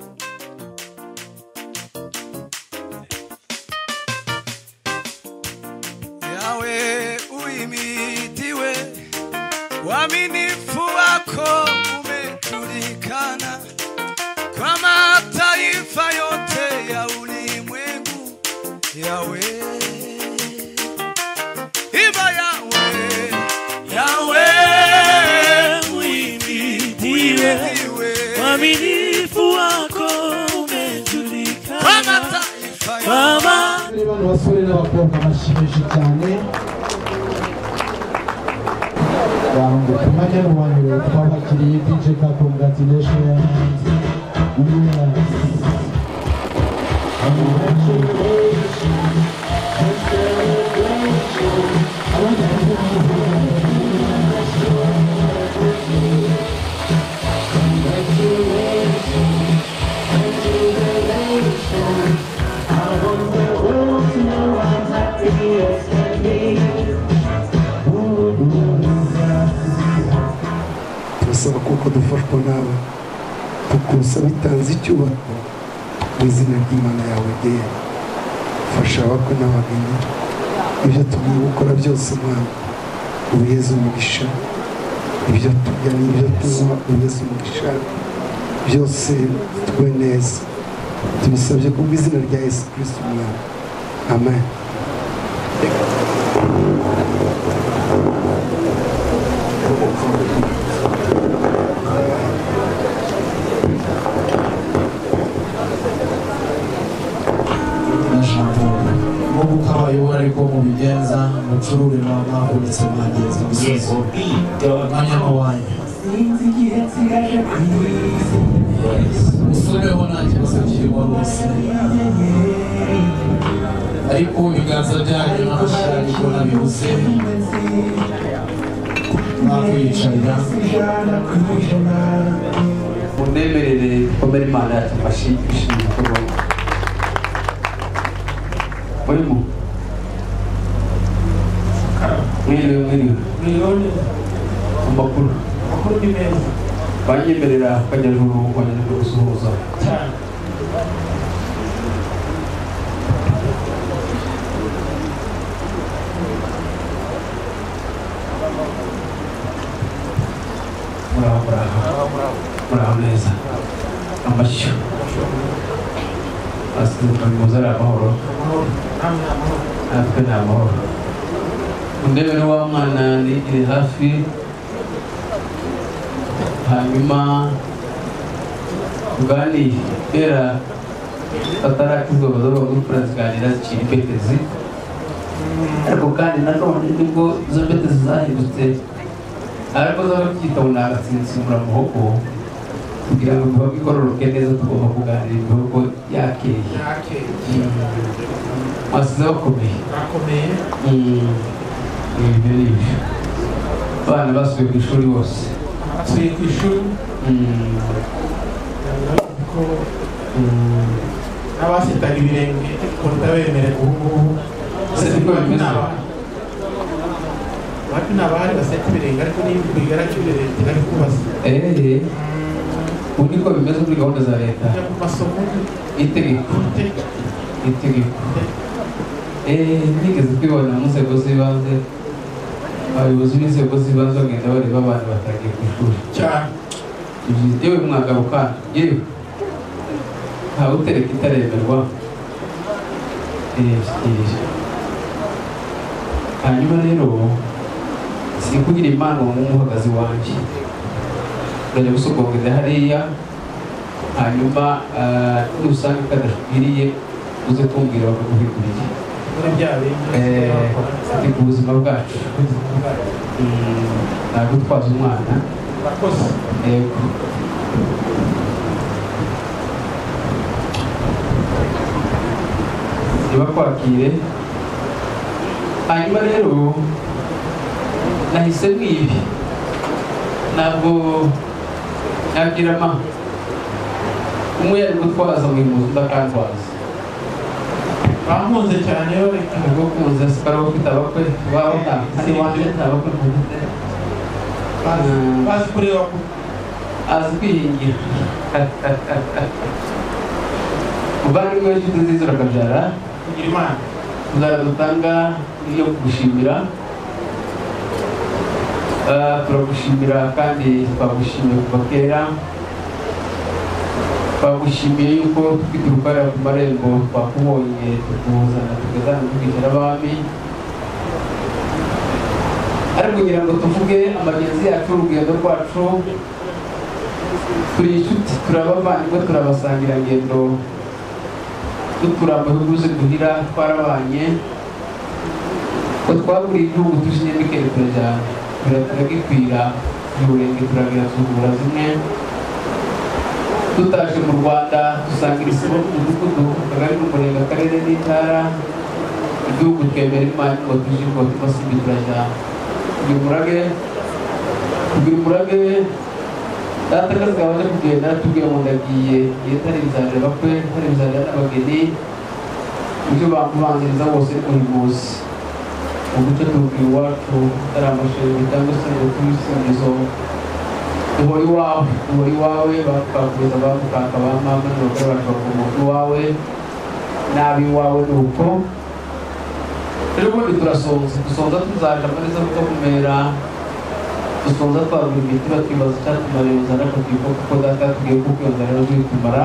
yawe bano basore n'abakobwa bashimishe cyane bangu ku mwanya n'umwanya twabakiriye DJ ka congratulations mu izina ry'imana yawe deye fasha abakwe n'abageni ibyo tugiye gukora byose mwana ubiheze umugisha. Ibyo turya n'ibyo tunywa ubiheze umugisha. Byose twe neza. Tubisabye kubw'izina rya yesu kirisito umwana amen musomeho nta kibazo kirimo rwose ariko ibiganza byanyu n'amashanyarazi nabibuze mwakwiyicarira munemerere komera imana yacu mbashimishe ibikorwa murimo banyemerera kanyajuru kanyajuru gusuhuza muraho muraho muraho neza. Amashyo asiduka muze ari amahoro natwe ni amahoro undebere wa mwana nigire hafi hanyuma. Tuganire kera batarakizwa bazoba muri turaziganira zikiri impetezi ariko kandi nanone ni bwo izo mpetezi zahindutse ariko zo babyita ngo ni agatsinsimura muhogo kugira ngo tuba igororoke neza tugomba kuganira imihogo yakeye wasize bakomeye ibyo ni ibyo abana basubiye ku ishuri bose turi ku ishuri Ko Mm. n'abafitaga ibirenge ko ndabemerera ubu ngubu wapi ni abari baseta ibirenge ariko niba kwigara cy'ibirenge ari kubaza Eh, ubu niko bimeze muri gahunda za leta ku masomo itegeko itegeko Eh, nigeze kwibona mu nzego z'ibanze abayobozi b'inzego z'ibanze bagenda bareba abana batagiye ku ishuri cyane yewe mwagabo kandi yewe ntawe utereka itaremerwa hanyuma rero sinkugira impano nk'umuhagazi wanjye ndajya gusogongera hariya hanyuma nusanga kadashwiriye uze kumbwira bakaguhiguriye ku buzima bwacu ntabwo utwaza umwana urakoze yego ntibakwakire hanyuma rero nahise mwibi ntabwo nagira ma umwe yari gutwaza mu imuzi ndakantwaza bamunze cyane yo reka ubwo kunze sikara ufite abakwe baho nta hari wanjye nta bakwe mfite bazi- bazi kureba ku azi kwihingira muvandimwe w'inshuti nziza urakabyara imana tuzajya dutanga iyo kugushimira Ah, turagushimira kandi twagushimiye kuva kera twagushimiye yuko dufite urukarira ku marembo twakubonye tukuzana tukazana tukicara abami ariko kugira ngo tuvuge amagenzi yacu urugendo rwacu turi inshuti turabavandimwe turabasangirangendo bihugu duhira twarabanye ko twaguriye igihugu tuzinye n'ikere turajyana turagikwira y'uburenge turagira tuzura zimwe tutaje mu rwanda dusangira isibo mu mudugudu akagari n'umurenge akarere n'intara igihugu twemera imana ngo tuje ngo tubasimbi turajyana kugira umurage kugira umurage data kazi kabaje kugenda tubwiye ngo ndagiye igihe tari bizarira bakwe tari bizarira n'abageni ibyo bamubanziriza bose ni buri munsi mu duce tubwira iwacu atari amashanyarazi cyangwa se ngo tubisingizo duhora iwawe duhora iwawe bakakugeza bamukaka ba mama n'abagore bacu bakomoka iwawe n'ab'iwawe ni uko rero ubundi turasonza dusonza tuzaje amariza kuko kumera dusonza twagura imiti bakibaza icyatumara iyo nzara kuko kuko data yatubwiye kuko iyo nzara rero tuyitumara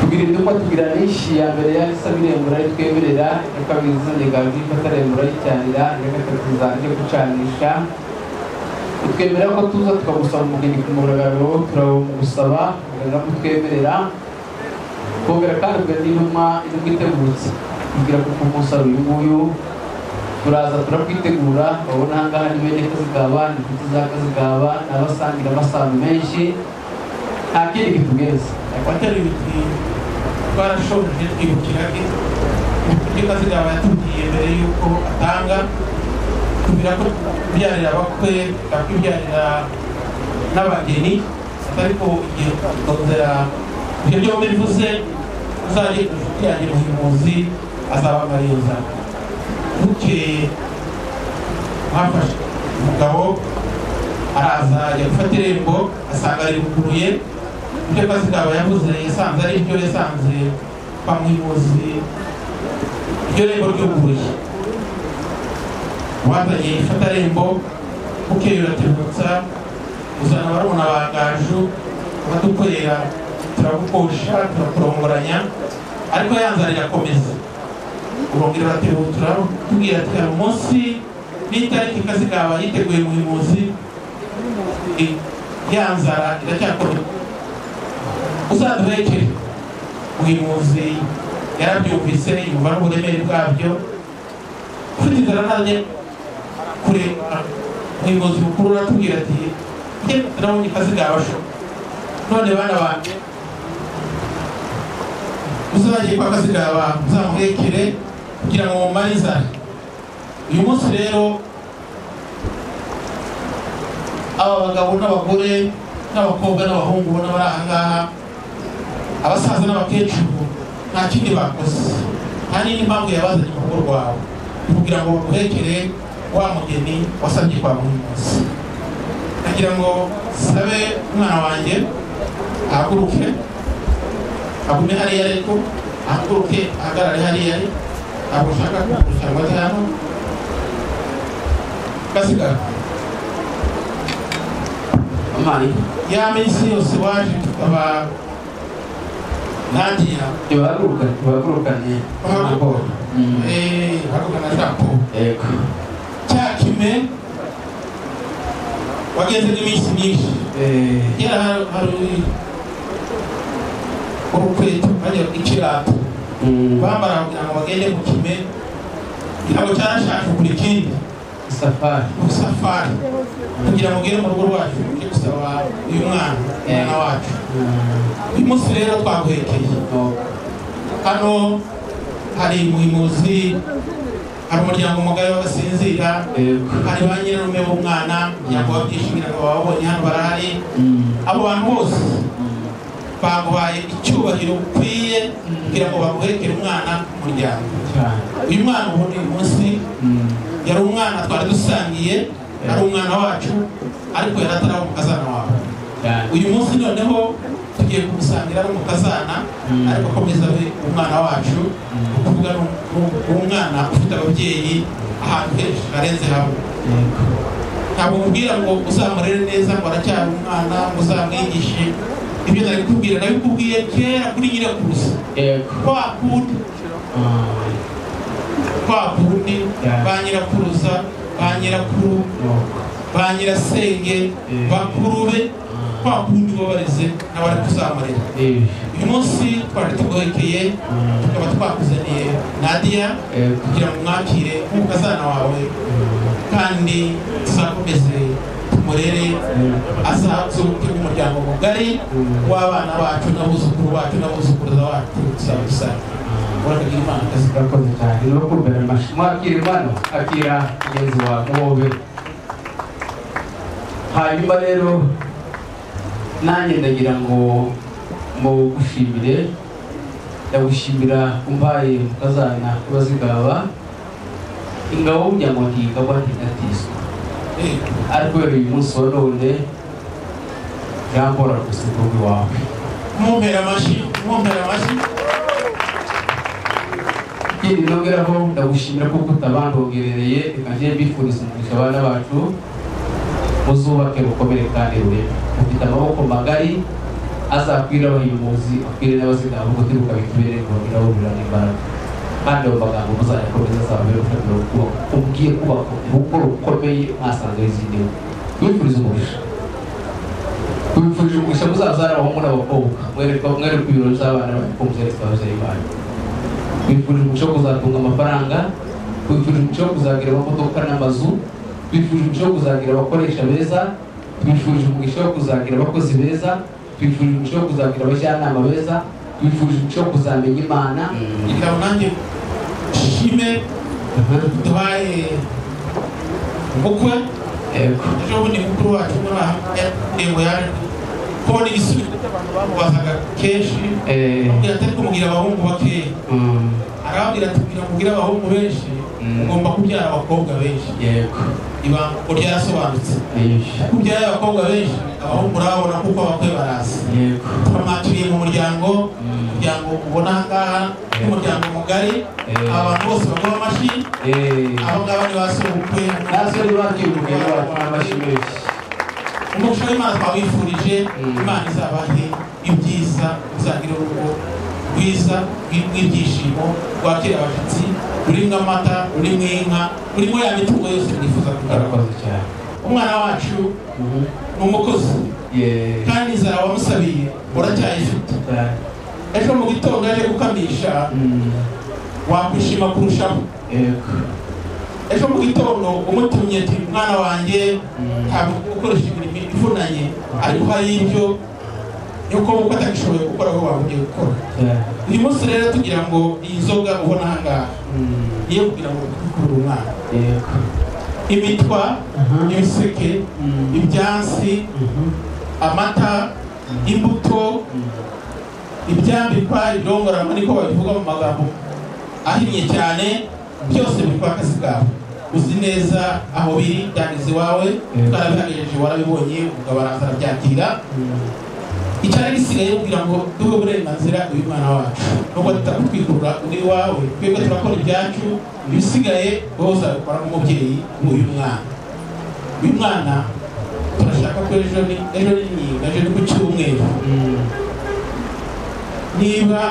tugira indumva tugira nishi ya mbere ya isa birembura twemerera iya kabiri izanye gaji ifatarembura y'icyanira iya gatatu izanje gucanisha twemera ko tuza tukagusaba umugeni ku mugaragaro turagusaba kugira ngo twemerera kongera kandi tugira n'intumwa intumwa itegutse kugira ngo ku munsi ari uyu nguyu turaza turakwitegura babona ahangaha ni bene kazigaba ni inshuti za kazigaba ni abasangira amasano menshi nta kindi kitugeza watari ibiti twarashoje twibukira ibyo kazigaba yatubwiye mbere y'uko atanga tubwira ko kubyarira abakwe akwibyarira n'abageni atari ko igihe tukongera ibyo byombi bivuze uzajye inshuti yanjye muhimuzi azaba mariza bukeye mwafashe umugabo araza ajya gufata irembo asanga riruguruye ibyo kazigaba yavuze yasanze ari byo yasanze kwa muhimuzi iryo rembo ryuguruye wazanye ifatarembo bukeye uratebutsa uzana barumuna ba gaju badukorera turagukosha turakurongoranya ariko yanzara irakomeza urongera uratebutura tubwira ati hari umunsi n'itariki kazigaba yiteguye muhimuzi yanzara iracyakomeza uzaduhekere muhimuzi yarabyumvise yumva n'uburemere bwabyo. Ufite inzara nanjye kureba umuyobozi mukuru uratubwira ati njye turabonye kazigabasho none bana banjye muzagiye kwa kazigaba muzamuhekere. Kugira ngo inzara uyu munsi rero aba bagabo n'abagore n'abakobwa n'abahungu ubona bari aha ngaha abasaza n'abakecuru nta kindi bakoze. Nta n'indi mpamvu yabazanye mu rugo rwawe. Kugira ngo baguhekere wa mugeni wasabye kwa buri munsi. Nagira ngo sabe umwana wanjye ahaguruke agume hariya ariko ahaguruke ahagarare hariya ari ntabwo ushaka kumurusha ngo aze hano gasigara amani ya minsi yose waje tukaba ntangira ntibahagurukane ntibahagurukane bahagukora Mm. hagukana japo yego cya kime wagenze n'iminsi myinshi Eh, kera hari- hari urukweto bajya ikirato mm, bambara kugira ngo bagende ku kime kugira ngo cyarashaje kuri ikindi safari. Safari kugira ngo ugere mu rugo rwacu ujye gusaba uyu mwana umwana wacu Mm, uyu munsi rero twaguhekeye no, hano hari muhimuzi hari umuryango mugari w'agasinzira yego hari ba nyirarume b'umwana kugira ngo babyishimire ngo bababonye hano barahari Mm, abo bantu bose mm, baguhaye icyubahiro ukwiye kugira ngo baguhekere umwana mu muryango. Cyane uyu mwana ubundi uyu munsi Mm, yari umwana twari dusangiye ari umwana wacu ariko yari ataraba umukazana wawe uyu munsi noneho tugiye kumusangira n'umukazana Mm. ariko akomeza abe umwana wacu ni ukuvuga ni um- umwana ufite ababyeyi ahantu henshi harenze hamwe. Ntabwo mubwira ngo uzamurere neza ngo aracyari umwana ngo uzamwigishe. Ibyo nari kukubwira nabikubwiye kera kuri nyirakurusa yego kwa kundi Ah, kwa kundi ba nyirakuruza ba nyirakuru nuko ba nyirasenge Yeah. bakuru be kwa kundi wabareze n'abari kuzamurera ibi uyu munsi twari tugohekeye tukaba twakuzaniye nadia yego kugira ngo umwakire nk'umukazana wawe. Kandi tuzakomeze tumurere azazuke n'umuryango mugari w'abana bacu n'abuzukuru bacu n'abuzukuruza bacu tuzabusanga urakagira imana akazi urakoze cyane kumbera amashyi mwakira impano akira mugenzi wawe muhobe hanyuma rero nanjye ndagira ngo mugushimire ndagushimira umbaye mukazana kubazigaba ingabo burya ngo ntigabwa ntigatiswa Eh, ariko uyu munsi wa none yambora urugo iwawe mumpera amashyi mumpera amashyi ikindi nongeraho ndagushimira kuko utabandongerereye reka njye mbifuriza umugisha abana bacu muzubake bukomere kandi bureme mufite amaboko magari azakwira abahimuzi akwire n'abazigama ubwo tiruka bitubere ngo birabubirana imbaraga. Kandi ayo magambo muzayakomeza azababere gushakira ukubaka ubwiye kubaka urugo rukomeye mwasanze izindi wifuriza umugisha wifurije umugisha muzazara abahungu n'abakobwa mwereka mwereka ibiro by'abana ko muzereka ababyeyi banyu wifurije umuco wo kuzatunga amafaranga wifurije umuco wo kuzagira amamodoka n'amazu wifurije umuco wo kuzagira abakoresha beza wifurije umugisha wo kuzagira abakozi beza wifurije umuco wo kuzagira abajyanama beza wifurije umuco wo kuzamenya imana. Kugira ngo nanjye nshime duhaye ubukwe. Yego. Ejo bundi mukuru wacu muri aha yego yaje kubona ibisubizo by'abantu bamubazaga kenshi. Eh, amubwira ati ariko mugira abahungu bakeya mm, arababwira ati ugire abahungu benshi. Mm. ugomba kubyara abakobwa benshi. Yego. Ibanga ryarasobanutse Yesh. kubyara abakobwa benshi abahungu urababona kuko abakwe baraza. Yego. Twamwakiriye mu muryango umuryango ubona aha ngaha n'umuryango mugari. Abantu bose bagoma amashyi abo ngabo ni ba sobukwe natwe ntibakire umugeni wacu n'amashyi menshi. Umugisha w'imana twawifurije Mm. imana izabahe ibyiza uzagira urugo. Rwiza rw'ibyishimo rwakira abashyitsi rurimo amata rurimo inka rurimo ya mitungo yose mwifuza kugaragara. Urakoze cyane. Umwana wacu ni umukozi. Kandi inzara wamusabiye uracyayifite ejo mu gitondo yaje gukamisha Mm, wakwishima kurushaho ejo mu gitondo umutumye ati mwana wanjye Mm. ntabwo gukoresha imirimo ivunanye ariko hari ibyo yuko uko atagishoboye gukora aho wabugiye gukora uyu munsi rero tugira ngo iyi nzoga ubona aha ngaha Mm, niyo kugira ngo twikurure umwana. Imitwa ibiseke Mm. ibyansi Mhm. amata imbuto ibyambikwa ibirongorama niko babivuga mu magambo ahinnye cyane byose biri kwa kazi uzi neza aho biri byageze iwawe twarabihagejeje warabibonye umugabo araza arabyakira Mm, icyari gisigaye kugira ngo duhe uburenganzira uyu mwana wacu. Nubwo tutakutwikurura uri iwawe twebwe turakora ibyacu ibisigaye wowe uzabikora nk'umubyeyi w'uyu mwana. Uyu mwana turashaka ko ejo ni ejo ni nyinga ejo ni ku cyumweru. Niba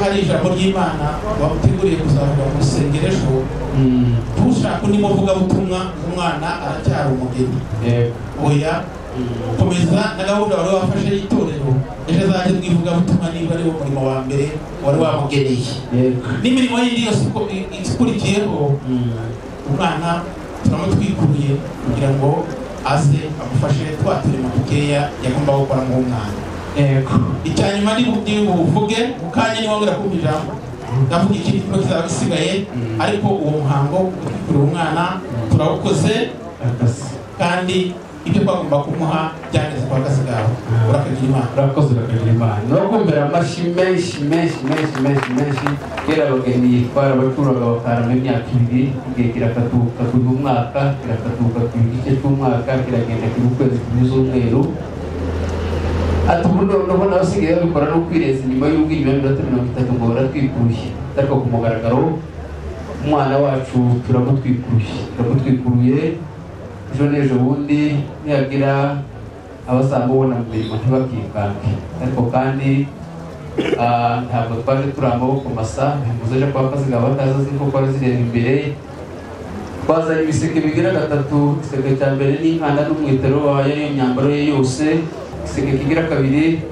hari ijambo ry'imana bamuteguriye kuzavuga mu rusengero ejo mm, ntushaka undi muvugabutumwa umwana aracyari umugeni. Oya komeza na gahunda wari wafashe y'itorero ejo azajya mu ivugabutumwa niba ari wo murimo wa mbere wari wamugeneye yego. N'imirimo yindi yose ikurikiyeho Mm, umwana turamutwikuruye kugira ngo aze amufashe twa turimo dukeya yagomba gukora nk'umwana icya nyuma ni bu- ni buvuge mu kanya niwongera kumva ijambo. Ndavuga ikindi kimwe kizaba gisigaye Mm. ariko uwo muhango wo umwana turawukoze akazi. Kandi ibyo twagomba kumuha byageze kwa kawe urakagira imana urakoze urakagira imana no kumvira amashyi menshi menshi menshi menshi menshi kera abageni twarabacuraga bakarama imyaka ibiri igihe kirakatuka kuva umwaka kirakatuka ku gice cy'umwaka kiragenda kiba ukwezi kunyuze umweru ati ubundi noneho nawe usigaye babikora no kwireza inyuma y'ubwiyunge minota mirongo itatu ngo baratwikuruye ariko ku mugaragaro umwana wacu turamutwikuruye turamutwikuruye ejo n'ejo bundi nihagira abasanga ubona mu mirimo ntibakikange. Ariko kandi ah, ntabwo twaje turi amaboko masa bivuze ejo kwa kaziga bataza azi ko kwari zireba imbere. Twazanye ibiseke bigira gatatu. Igiseke cya mbere n'inkanda n'umwitero wayo n'iyo myambaro ye yose. Igiseke kigira kabiri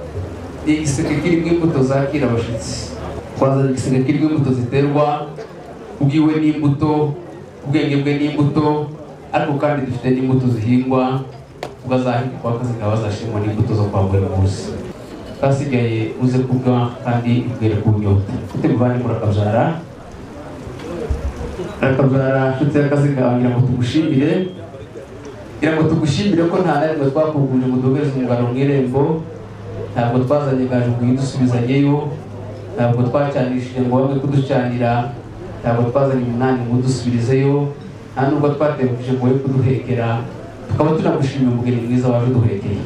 ni igiseke kirimo imbuto zakira abashyitsi. Twazanye igiseke kirimo imbuto ziterwa ubwiwe n'imbuto ubwenge bwe n'imbuto ariko kandi dufite n'imbuto zihingwa kwa kaziga bazashimwa n'imbuto zo kwa buri munsi kasigaye uze kubwa kandi ibwere ku nyota ufite muvane murakabyara rakabyara nshuti y'akaziga ngira ngo tugushimire ngira ngo tugushimire ko nta na rimwe twakuguje ngo duheze umugano mu irembo ntabwo twazanye gaje ngo uyidusubizanyeyo ntabwo twacanishije ngo bamwe kuducanira ntabwo twazanye umunani ngo udusubirizeyo nta nubwo twatebuje ngo we kuduhekera tukaba tunagushimiye umugeni mwiza waje uduhekeye.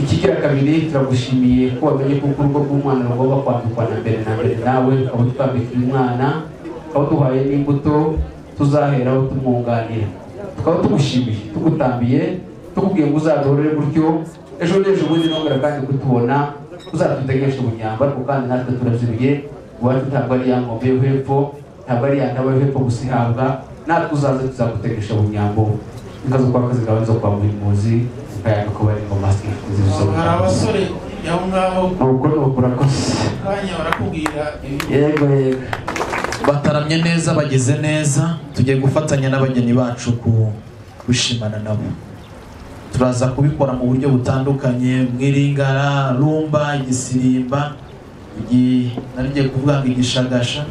Ikigira kabiri turagushimiye ko wamenye ko urugo rw'umwana rugomba kwambikwa na mbere na mbere nawe ukaba utwambikiye umwana ukaba duhaye n'imbuto tuzaheraho tumwunganira tukaba tugushimiye tugutambiye tukubwiye ngo uzaduhorere gutyo ejo n'ejo bundi nongera kandi kutubona uzatutegesha ubunyamba ariko kandi natwe turazibiye iwacu ntabwo ari iya ngombe yo hepfo ntabwo ari ya ndabo yo hepfo gusa ihabwa natwe uzaze tuzagutegesha ubunyambo inka zo kwa kazi gawe zo kwa muhimuzi ukayanga ko bari ngoma hari abasore aho ngaho nuko nuko urakoze kanya barakubwira yego yego bataramye neza bageze neza. Tugiye gufatanya n'abageni bacu ku kwishimana nabo. Turaza kubikora mu buryo butandukanye. Mwiringara rumba igisirimba. Igi narigiye kuvuga ngo igishagasha.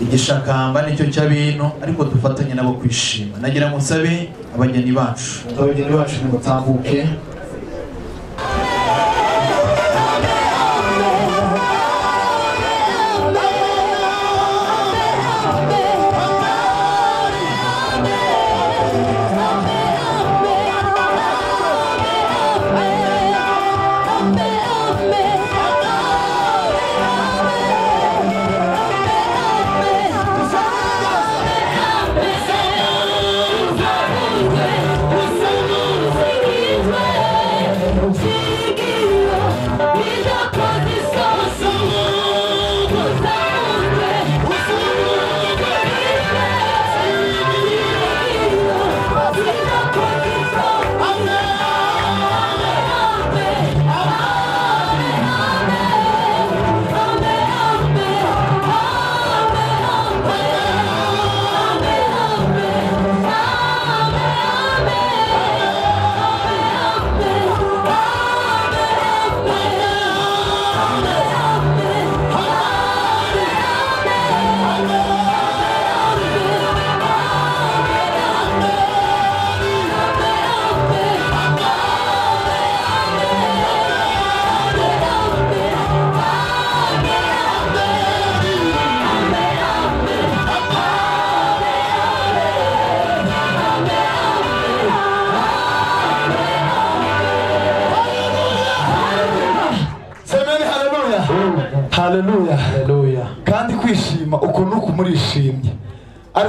Igishakamba ni cyo cy'abino ariko dufatanye nabo kwishima. Nagira ngo nsabe abageni bacu. Abageni bacu nimutambuke.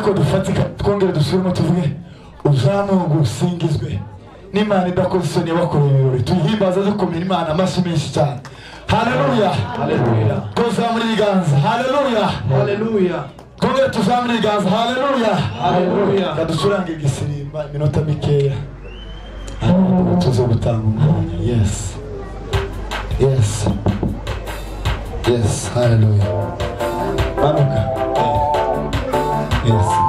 Ariko dufatika twongere dusubiremo tuvuge uzamungu usingizwe n'imana idakoze isoni yabakoreye ibirori. Tuyihimbaza dukomera imana amashyi menshi cyane. Haleluya haleluya tuzamura ibiganza. Haleluya haleluya twongere tuzamura ibiganza. Haleluya haleluya kaducurange igisirimba iminota mikeya. Hanyuma tuze gutanga umwanya. Yes. Yes. Yes. Hallelujah. Manuka. Yes.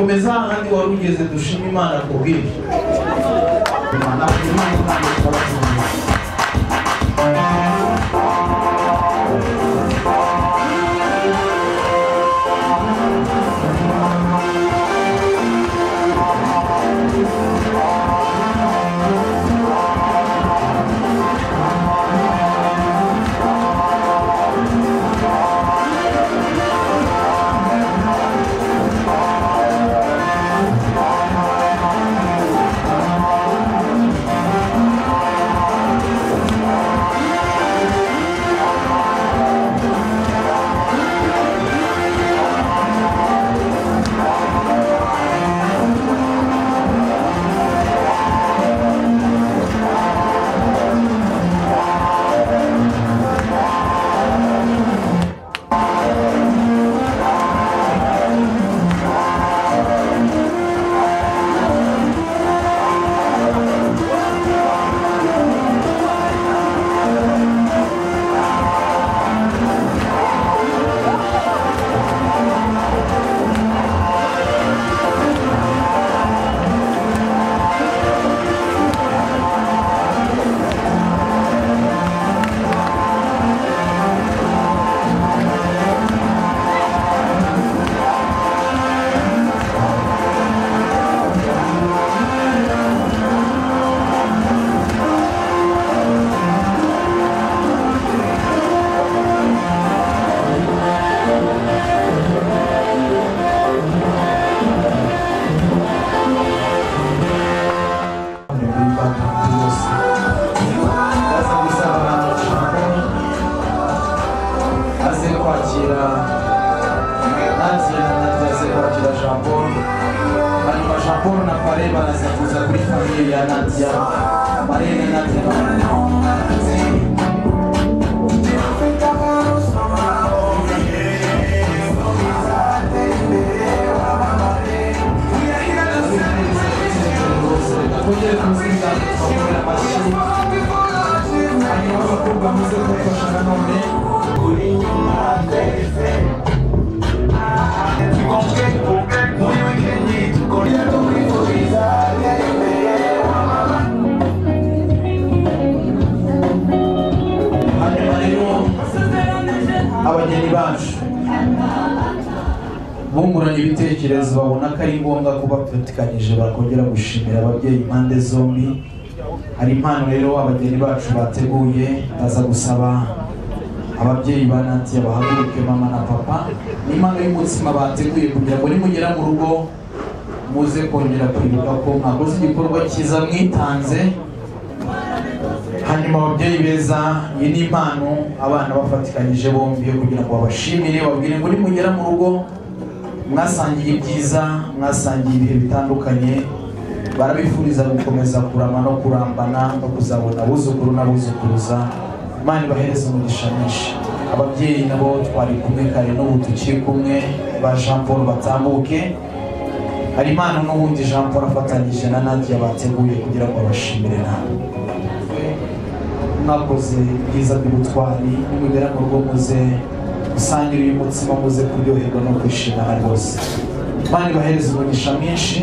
Komeza ahandi wari ugeze dushima imana ku bwinshi ibitekerezo babona ko ari ngombwa kuba bafatikanyije bakongera gushimira ababyeyi impande zombi. Hari impano rero abageni bacu bateguye. Baza gusaba ababyeyi ba Nadia bahaguruke mama na papa. Ni impano y'umutsima bateguye kugira ngo nimugera mu rugo muze kongera kwibuka ko mwakoze igikorwa cyiza mwitanze. Hanyuma ababyeyi beza iyi ni impano abana bafatikanyije bombi kugira ngo babashimire babwire ngo nimugera mu rugo. Mwasangiye ibyiza mwasangiye ibihe bitandukanye barabifuriza gukomeza kurama no kurambana no kuzabona abuzukuru n'abuzukuruza. Imana ibahereze umugisha mwinshi. Ababyeyi nabo twari kumwe kare n'ubu tukiri kumwe ba jean paul batambuke hari impano n'ubundi jean paul afatanyije na nadia bateguye kugira ngo babashimire nawe. Mwakoze ibyiza by'ubutwari rugo muze gusangira uyu mutsima muze kuryoherwa no kwishimana rwose imana ibahereze umugisha mwinshi.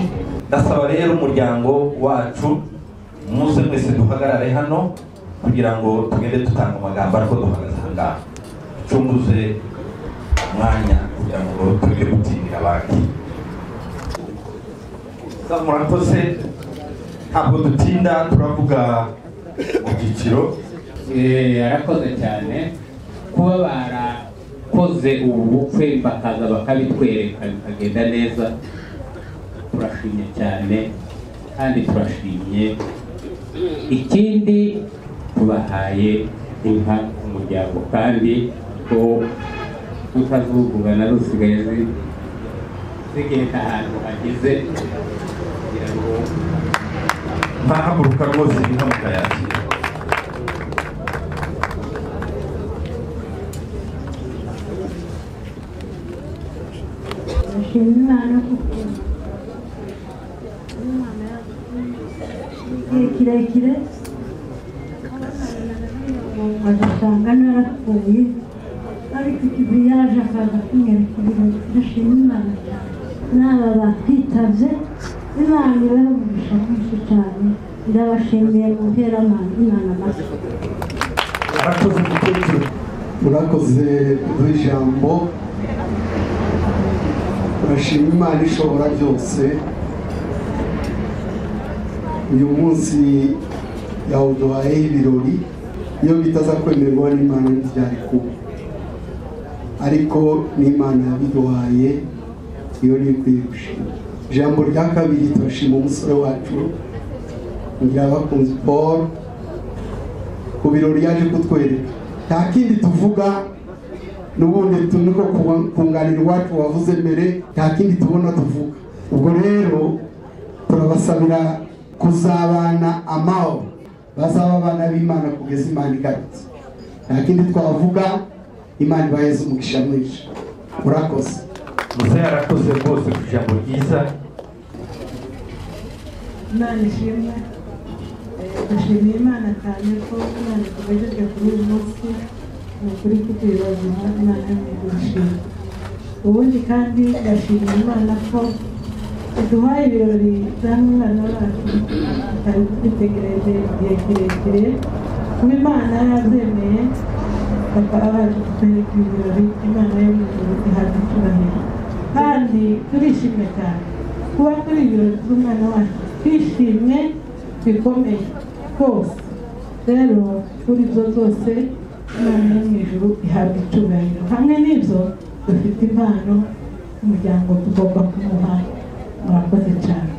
Ndasaba rero umuryango wacu muze mwese duhagarare hano kugira ngo tugende dutanga amagambo ariko duhagaze aha ngaha. Ducunguze umwanya kugira ngo tujye gutindira abandi. Murakoze ntabwo dutinda turavuga mu byiciro Eh, arakoze cyane. Kuba barakoze ubu bukwe bakaza bakabitwereka bikagenda neza. Turashimye cyane kandi turashimye. Ikindi tubahaye inka umuryango kandi ko tutazuvugana rusigaye zi- zigenda ahantu hageze kugira ngo ntahaguruka rwose inka mukayakira ndashima imana kuko imana igihe kirekire agasanga narapfuye ariko ikivi yaje akaza kunyereka ibintu ndashima imana cyane n'aba batwitabye imana ibahe umugisha mwinshi cyane ndabashimiye mu mpera imana amashyi murakoze mukecuru murakoze kuduha ijambo turashima imana ishobora byose. Uyu munsi yawuduhayeho ibirori iyo bitaza kwemerwa n'imana ntibyari kuba. Ariko n'imana yabiduhaye iyo ni ikwiye gushima. Ijambo rya kabiri turashima umusore wacu ngirabakunzi paul ku birori yaje kutwereka. Nta kindi tuvuga n'ubundi turi ko kunganira iwacu wavuze mbere nta kindi tubona tuvuga. Ubwo rero turabasabira kuzabana amahoro bazaba abana b'imana kugeza imana igarutse. Nta kindi twavuga imana ibaheze umugisha mwinshi. Murakoze. Muze yarakoze rwose ku ijambo ryiza. Imana ishimwe. Dushimiye imana cyane ko imana itugejeje kuri uyu munsi. Ukuri kutuyibazima imana y'umugushima ubundi kandi ndashimira imana ko iduhaye ibirori bya mwana wacu tutari twitegereje igihe kirekire kuba imana yabyemeye bakaba baje kutwereka ibirori imana yo mu ijuru ihabwa icyubahiro kandi turishimye cyane kuba turi ibirori by'umwana wacu twishimye bikomeye. Rwose rero kuri ibyo zose imana yo mu ijuru ihabwa icyubahiro. Hamwe n'ibyo dufite impano umuryango tugomba kumuha. Murakoze cyane.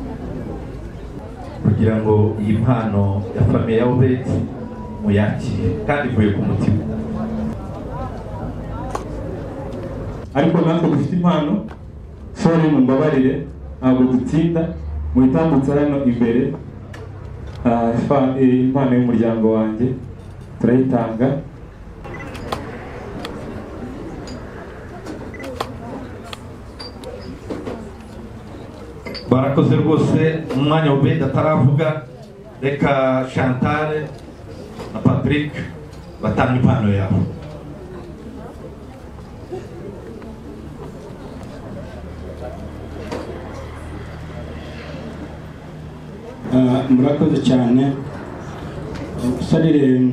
Kugira ngo iyi mpano ya famiye ya obedi muyakire kandi ivuye ku mutima. Ariko natwe dufite impano sore mumbabarire ntabwo dutsinda muyitambutse hano imbere. Ah, eh, impano y'umuryango wanjye turayitanga. Barakoze rwose umwanya obedi ataravuga reka chantal na patrick batanga impano yabo. Ah, murakoze cyane. Sarire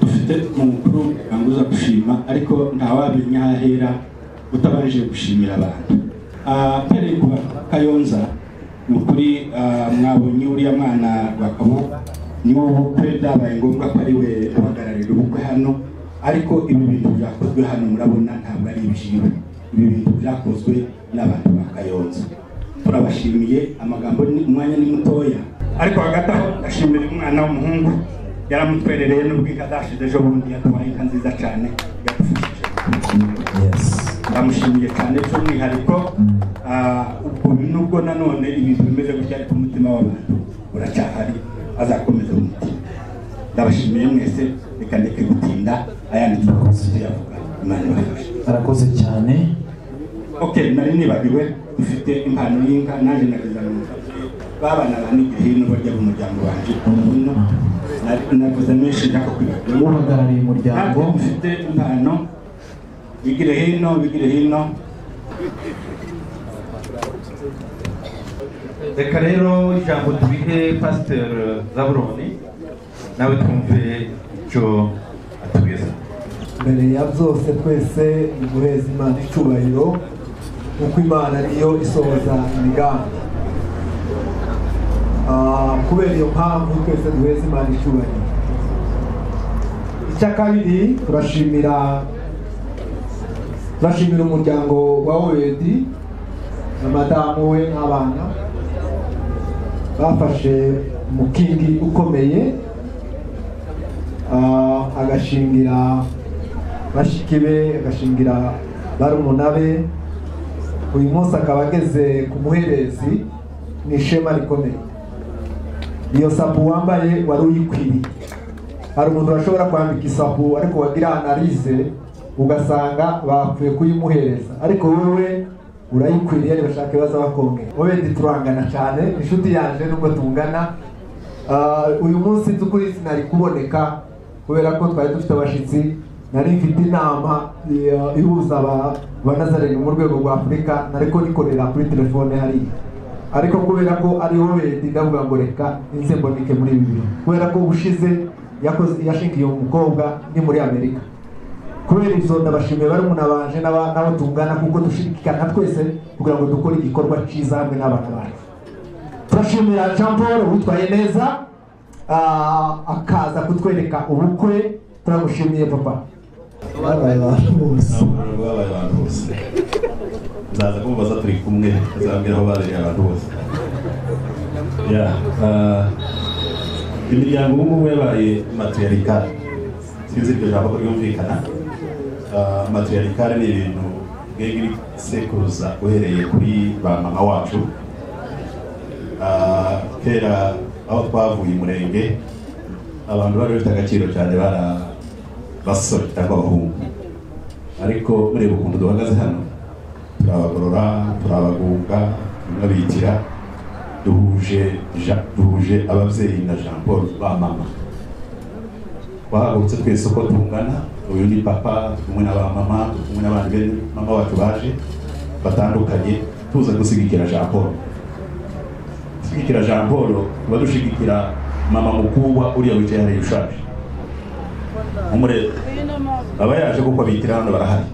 dufite umukuru uza gushima ariko ntawamenya aho ahera utabanje gushimira abantu. Mpereye ku kayonza ni ukuri ah, mwabonye uriya mwana rwakabo niwo bukwe byabaye ngombwa ko ari we uhagararira ubukwe hano ariko ibi bintu byakozwe hano murabona ntabwo ari ibijiro ibi bintu byakozwe n'abantu ba kayonza. Turabashimiye amagambo umwanya ni mutoya. Ariko hagati aho ndashimira umwana w'umuhungu yaramutwerereye n'ubwo inka ejo bundi yatwaye inka nziza cyane yadufashije. Ndamushimiye cyane by'umwihariko ah, ubwo nubwo nanone ibintu bimeze gutya ariko umutima w'abantu uracyahari azakomeza umutima. Ndabashimiye mwese reka ndeke gutinda ayandi turakomeza tuyavuga imana ibafashe arakoze cyane. Ok nari nibagiwe dufite impano y'inka nanjye nageza babana banigire hino barya mu muryango wanjye hino Nari- navuze menshi njya kukwibagirwa uhagarariye umuryango. Dufite impano hino reka rero ijambo tubihe pasiteri zaburoni nawe twumve icyo atubwira mbere ya byose twese ni guheza imana icyubahiro kuko imana niyo isohoza imigambi Ah, kubera iyo mpamvu twese duheza imana icyubahiro icya kabiri turashimira turashimira umuryango wa owedi na madamu we n'abana bafashe umukingi ukomeye ah, agashingira bashiki be agashingira barumuna be. Uyu munsi akaba ageze ku muherezi ni ishema rikomeye. Iyo sapu wambaye wari uyikwiriye. Hari umuntu washobora kwambika isapu ariko wagira analize ugasanga bapfuye kuyimuhereza. Ariko wowe urayikwiriye ntibashake baza bakongera wowe turangana cyane inshuti yanjye nubwo tungana Ah, uyu munsi by'ukuri sinari kuboneka kubera ko twari dufite abashyitsi nari mfite inama eh, ihuza aba- banazarega mu rwego rwa afurika nariko nikorera kuri telefone hariya. Ariko kubera ko ari wowe ndavuga ngo reka mboneke muri ibi bintu kubera ko ubushize yashingiye umukobwa ni muri amerika kubera izo ndabashimiye barumuna banje n'abo tungana kuko dushirikana twese kugira ngo dukore igikorwa cyiza hamwe n'abana bacu turashimira jean paul witwaye neza ah, akaza kutwereka ubukwe. Turagushimiye papa. Babaye abantu bose. Babaye abantu bose. Nzaza kumubaza turi kumwe. Azambwira aho babereye abantu bose. Ya ah, imiryango ubu ngubu yabaye matriarikale sinzi iryo jambo ko ryumvikana matriarikale ni ibintu bwenge sekuruza uhereye kuri ba mama wacu. Ah, kera aho twavuye umurenge abantu bari bafite agaciro cyane bara basore cyangwa abahungu. Ariko mureba ukuntu duhagaze hano turabagorora turabagunga tunabikira duhuje duhuje ababyeyi na jean paul ba mama. Twahagurutse twese uko tungana uyu ni papa kumwe na ba mama kumwe n'abandi bene mama wacu baje batandukanye tuza gushyigikira jean paul. Gushyigikira jean paul tuba dushyigikira mama mukubwa uriya wicaye hariya ushaje umurebe aba yaje kuko abitira hano barahari.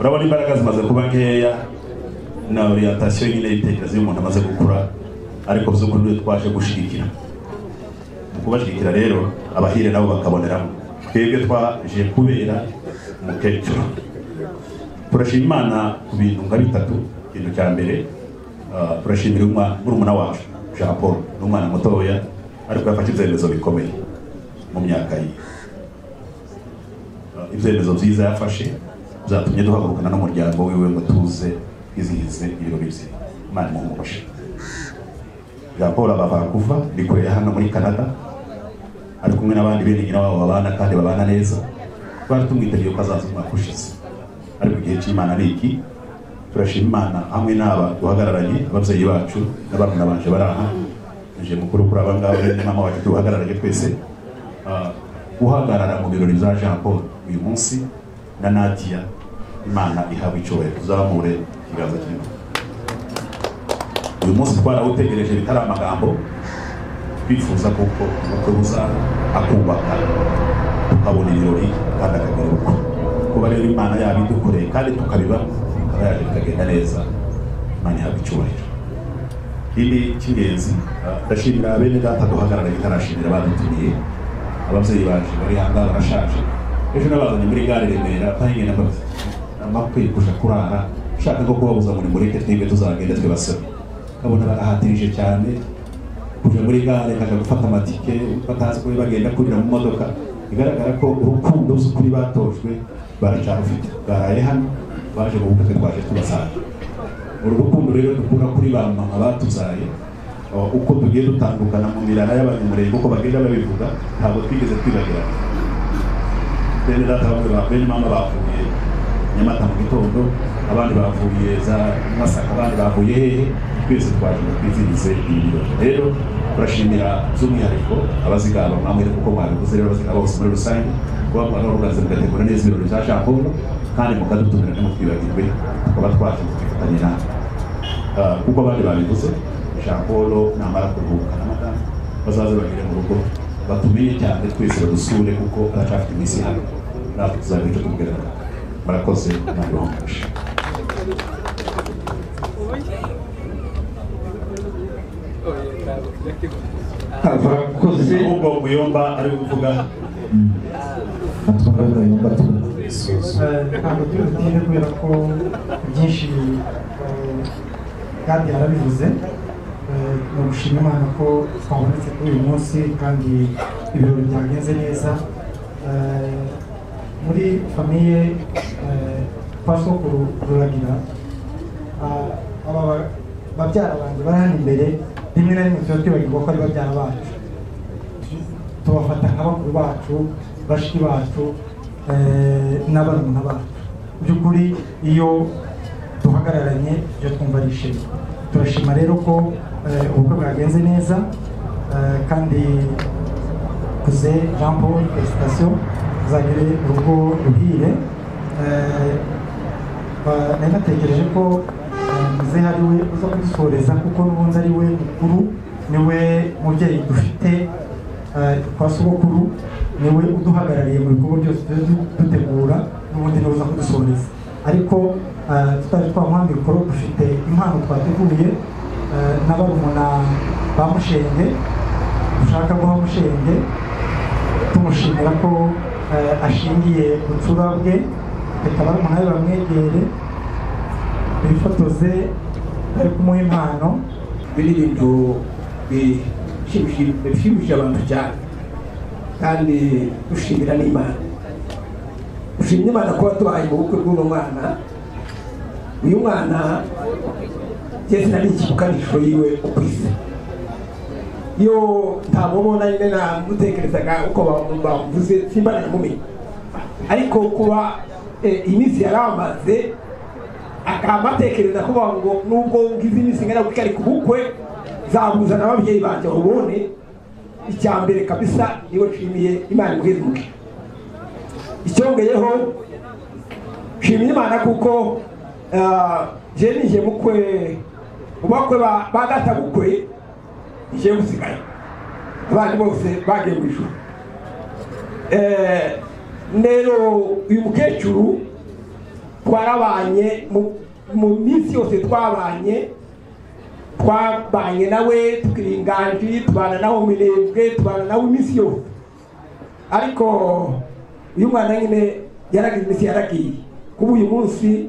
Urabona imbaraga zimaze kuba nkeya na orientation nyine y'ibitekerezo y'umuntu amaze gukura ariko by'ukuri twaje gushyigikira kubashyigikira rero abahire nabo bakaboneramo twebwe twaje kubera umukecuru turashima imana ku bintu nka bitatu. Ikintu cya mbere ah, turashimira murumuna wacu jean paul ni umwana mutoya ariko yafashe ibyemezo bikomeye mu myaka ye. Ah, ibyemezo byiza yafashe byatumye duhagurukana n'umuryango wiwe ngo tuze twizihize ibirori bye. Imana imumuhoshe jean paul aba vancouver ni kure hano muri canada. Ari kumwe n'abandi bene nyina wabo babana kandi babana neza twari tumwiteguye ko azaza umwaka ushize. Ariko igihe cy'imana ni iki? Turashima imana hamwe n'aba duhagararanye ababyeyi bacu n'abana banje bari aha. Nje mukuru kuri aba ngaba bene mama wacu duhagararanye twese. Ah, guhagarara mu birori bya jean paul uyu munsi na nadia imana ihawe icyubahiro. Tuzamure ikiganza kimwe uyu munsi twarawutegereje bitari amagambo twifuza kuko ubukwe buza akubaka tukabona ibirori kandi akagaruka kuba rero imana yabidukoreye kandi tukabiba ikaba yaje bikagenda neza. Imana ihabwa icyubahiro. Ikindi cy'ingenzi ah, ndashimira bene data duhagararanye itarashimira badutumiye. Ababyeyi baje bari hangaha barashaje ejo nabazanye muri gare remera bahingena amakwiye kuja kurara. Ushaka ko kubabuza muri mureke twebwe tuzagenda twe basore kabona barahatirije cyane. Kuja muri gare kaja gufata amatike batazi ko bagenda kurira mu modoka. Bigaragara ko urukundo z'ukuri batojwe baracarufite baraye hano baje mu bukwe twaje tubasanga uru rukundo rero dukura kuri ba mama batuzaye. Uko tugiye dutandukana mu mirara y'abanyamurenge uko bagenda babivuga ntabwo twigeze twibagirana. Bene data bamwe ba bene mama bavuye nyamata mu gitondo abandi bavuye za masaka abandi bavuye hehe twese twaje twizihize ibi birori. Rero turashimira by'umwihariko abazigaba mwamwe kuko mwabikoze rero abazigaba bose muri rusange kuba mwararugaze mugategura neza ibirori bya paul kandi mukadutumira ntimutwibagirwe tukaba twaje ngo twifatanye namwe Ah, kuko abandi babivuze paul namara kuruhuka na madamu bazaze bagere mu rugo batumenye cyane twese badusure kuko aracafite iminsi hano natwe tuzagira icyo tubwira murakoze ntabwo bamufashe ahubwo muyomba ari kuvuga ntabwo turi butinde kubera ko byinshi eh, kandi yarabivuze. Eh, ni ugushima imana ko twabonetse kuri uyu munsi kandi ibirori byagenze neza. Eh, muri famiye eh, kwa sokuru ruragira ah, aba ba- babyara banjye bari hano imbere rimwe na rimwe tuba twibagirwa ko ari babyara bacu tubafata nka bakuru bacu bashiki bacu n'abarumuna bacu by'ukuri iyo duhagararanye ibyo twumva ari ishema turashima rero ko eh, ubukwe bwagenze neza eh, kandi kuze jean paul felicitation uzagere urugo ruhire. Eh, nari natekereje ko eh, muzehe ari we uza kudusoreza kuko n'ubundi ari we mukuru ni we mubyeyi dufite eh, kwa sogokuru ni we uduhagarariye mu bikorwa byose dutegura n'ubundi ni we uza kudusoreza. Ariko eh, tutari twamuha mikoro dufite impano twateguye eh, na barumuna ba mushenge dushaka guha mushenge tumushimira ko eh, ashingiye bucura bwe reka barumuna be bamwegere bifotoze bari kumuha impano. Ibintu bishimishije abantu cyane. Kandi dushimira n'imana. Dushimira imana kuba tubaye mu bukwe bw'uno mwana. Uyu mwana jye sinari ikibukanisho yiwe uko isi. Iyo ntamubona nyine namutekerezaga uko ba- bavuze simba namumenye ariko kuba eh, iminsi yari amaze akamatekereza kuvuga ngo nubwo ngize iminsi ingana gutya ariko ubukwe zabuza n'ababyeyi banjye babone icya mbere kabisa ni we nshimiye imana umugisha icyongeyeho nshimiye imana kuko ah, je nije mukwe mu bakwe ba ba data bukwe nije gusigaye abandi bose bagiye mu ijuru Eh, rero uyu mukecuru twarabanye mu- minsi yose twabanye twabanye nawe tukiri inganji tubana nawe mu minembwe tubana nawe iminsi yose. Ariko uyu mwana nyine yaragize iminsi yaragiye. Kuba uyu munsi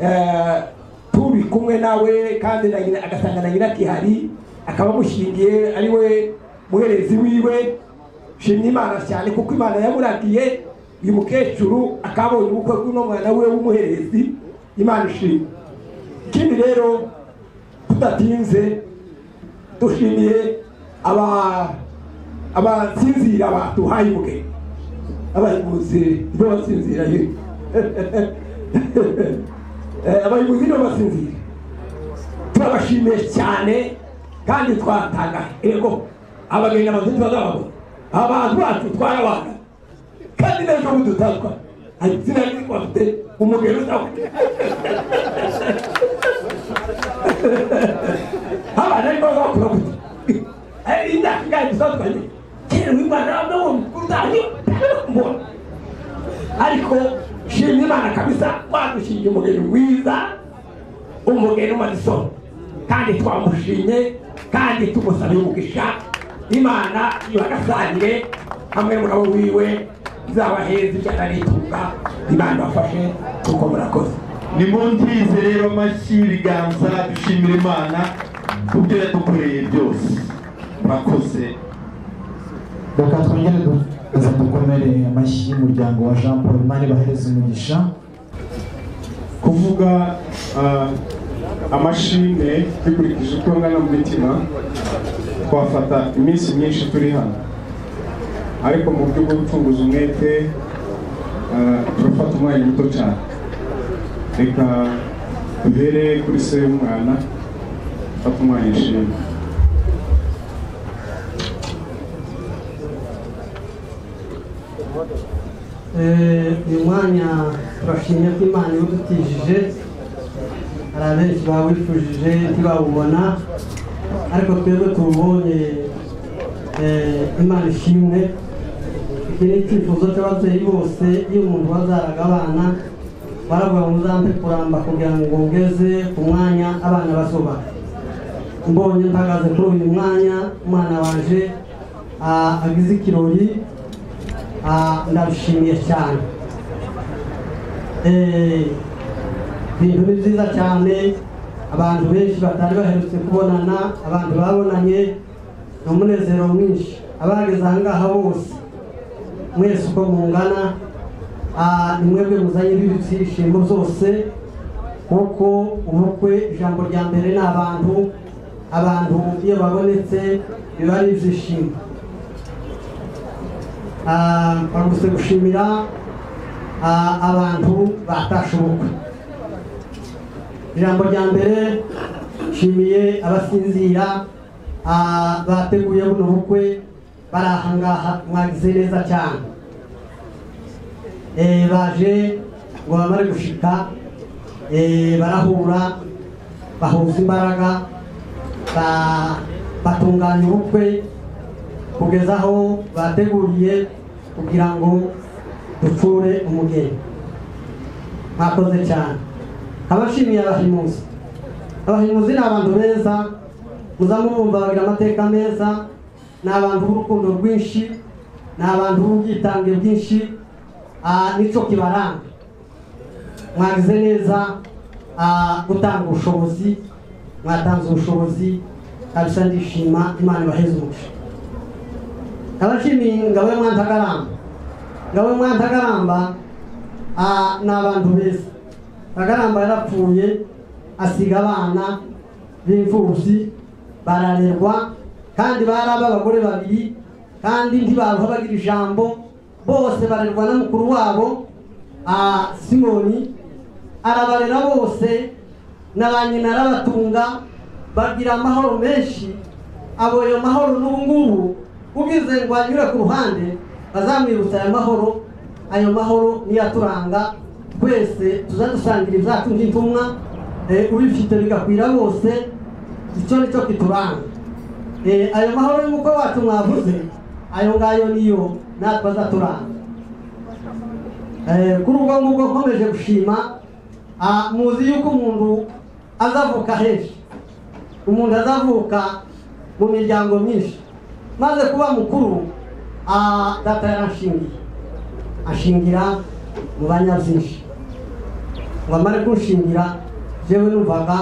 eh, turi kumwe nawe kandi agasanga na nyina akihari akaba amushingiye ari we muherezi wiwe. Shimye imana cyane kuko imana yamuragiye. Uyu mukecuru akabonye ubukwe bw'uno mwana we w'umuherezi imana ishimwe ikindi rero tudatinze dushimiye aba abasinzira baduhaye ubwe. Abayobozi nibo basinzira ye. Eh, abayobozi nibo basinzira turabashimiye cyane kandi twatanga ego. Abageni abazuti bazababona abantu bacu twarabaga kandi n'ejo bundi utazwa hari izina riri bafite umugeni utawe abana ariko bakura gute imyaka ingahe dusatwanye kera w'imana n'uwo mukuru utangiye mbona ariko shimye imana kabisa twadushingiye umugeni mwiza umugeni umanisoni kandi twamushimye kandi tumusabiye umugisha imana ibagasangire hamwe n'umugabo wiwe. Izabaheza ibyana n'itunga imana ibafashe kuko murakoze. Nimuntize rero amashyi ibiganza dushimira imana ku byo yadukoreye byose. Murakoze. Reka twongere dukomeze dukomere amashyi y'umuryango wa jean paul imana ibahereze umugisha. Kuvuga ah, amashimwe dukurikije uko ngana mu mitima twafata iminsi myinshi turi hano. Ariko mu buryo bwo gucunguza umwete ah, turafata umwanya muto cyane reka duhere kuri se y'umwana fata umwanya ishimwe Eh, uyu mwanya turashimye ko imana iwudutijije hari abenshi bawifujije ntibawubona ariko twebwe tuwubonye eh, imana ishimwe iki ni icyifuzo cy'ababyeyi bose iyo umuntu wazaraga abana baravuga ngo uzampe kuramba kugira ngo ngeze ku mwanya abana basoba mbonye mpagaze kuri uyu mwanya umwana waje agize ikirori ndabishimiye cyane. Eh, ibintu ni byiza cyane abantu benshi batari baherutse kubonana abantu babonanye ni umunezero mwinshi. Abageze aha ngaha bose. Mwese uko mungana ah, ni mwebwe muzanye ibyishimo byose kuko ubukwe ijambo rya mbere ni abantu. Abantu iyo babonetse biba ari ibyishimo. Ah, baraguse gushimira ah, abantu batashe ubukwe. Ijambo rya mbere nshimiye abasinzira bateguye buno bukwe. Bari aha ngaha mwagize neza cyane. Eh, baje ngo bamare gushika eh, barahura bahuza imbaraga ba- batunganya ubukwe kugeza aho bateguriye kugira ngo ducure umugeni. Mwakoze cyane. Abashimiye abahimuzi. Abahimuzi ni abantu beza muza mubumva bagira amateka meza ni abantu b'urukundo rwinshi ni abantu b'ubwitange bwinshi nico kibaranga. Mwagize neza gutanga ubushobozi mwatanze ubushobozi kabisa ndishima imana ibaheze umugisha. Abashimiye ingabo yo mwantagaramba. Ingabo yo mwantagaramba ah, ni abantu beza. Tagaramba yarapfuye asiga abana b'imfubyi bararerwa kandi bari ab'abagore babiri kandi ntibaruha bagira ijambo bose barerwa na mukuru wabo simoni arabarera bose na ba nyina arabatunga bagira amahoro menshi ayo mahoro n'ubu ngubu ugize ngo anyure ku ruhande bazamwibutsa aya mahoro ayo mahoro niyo aturanga twese dusangira ibyacu nk'intumwa eh, ubifite bigakwira bose icyo nicyo kituranga ayo mahoro y'umukwe wacu mwavuze. Ayo ngayo niyo natwe azaturanga. Eh, kuri ubwo ngubwo nkomeje gushima ah, muzi yuko umuntu azavuka henshi. Umuntu azavuka mu miryango myinshi. Maze kuba mukuru ah, data yaranshingiye ashingira mu banyabyinshi ngo amare kunshingira jewe numvaga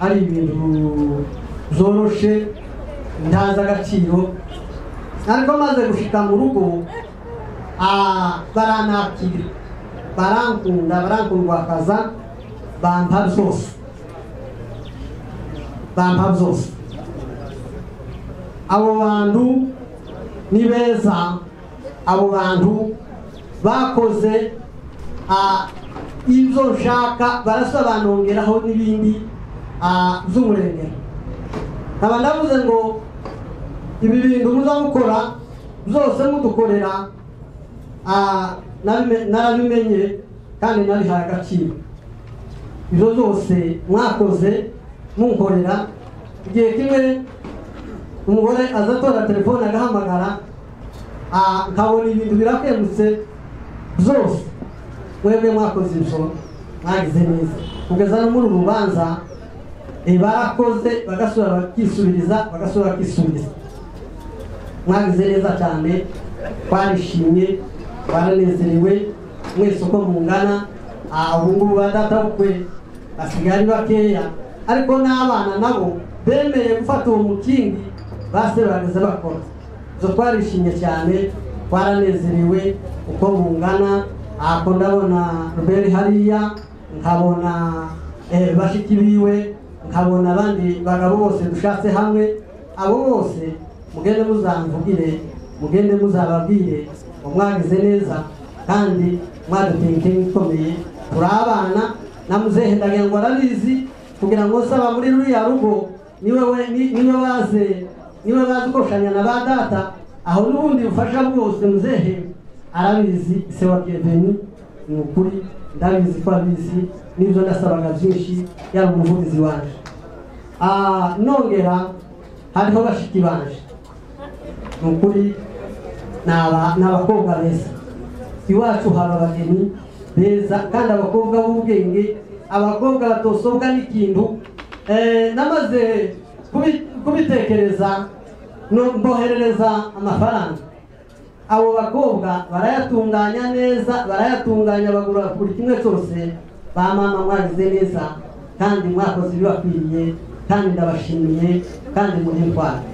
ari ibintu byoroshe ntazi agaciro. Ariko maze gushika mu rugo ah, baranakira barankunda barankundwakaza bampa byose. Bampa byose. Abo bantu ni beza. Abo bantu bakoze ah, ibyo nshaka barasobanongeraho n'ibindi ah, by'umurengero. Nkaba ndavuze ngo ibi bintu muza mukora byose mudukorera. Ah, narabimenye kandi nabihaye agaciro. Ibyo byose mwakoze munkorera. Igihe kimwe umugore aza atora telefone agahamagara ah, nkabona ibintu birakemutse byose mwebwe mwakoze ibyo mwagize neza. Kugeza no muri uru rubanza barakoze bagasubira bakisubiriza bagasubira bakisubiriza mwagize neza cyane twarishimye twaranezerewe mwese uko mungana ah, ubu ngubu ba data bukwe basigaye ari bakeya ariko n'abana nabo bemeye gufata uwo mukingi base bageze bakora. Izo twarishimye cyane twaranezerewe uko mungana ako ndabona ruberi hariya nkabona eh, bashiki biwe nkabona abandi bagabo bose dushatse hamwe abo bose mugende muzamvugire mugende muzababwire ngo mwagize neza kandi mwaduteye intege ikomeye turi abana na muzehe ndagira ngo arabizi kugira ngo saba muri ruriya rugo ni we we- ni- ni we baze ni we bazi koshanya na ba data aho n'ubundi bufasha bwose muzehe arabizi. Se wa bienvenu ni ukuri ndabizi ko abizi n'ibyo nasabaga byinshi yari umuvugizi wanje Ah, nongera hariho bashiki banje ni ukuri ni aba- ni abakobwa beza iwacu haba abageni beza kandi abakobwa b'ubwenge abakobwa batosobwa n'ikintu namaze kubi- kubitekereza mboherereza amafaranga abo bakobwa barayatunganya neza barayatunganya bagura buri kimwe cyose ba mama mwagize neza kandi mwakoze ibibakwiriye kandi ndabashimiye kandi muri ntwari.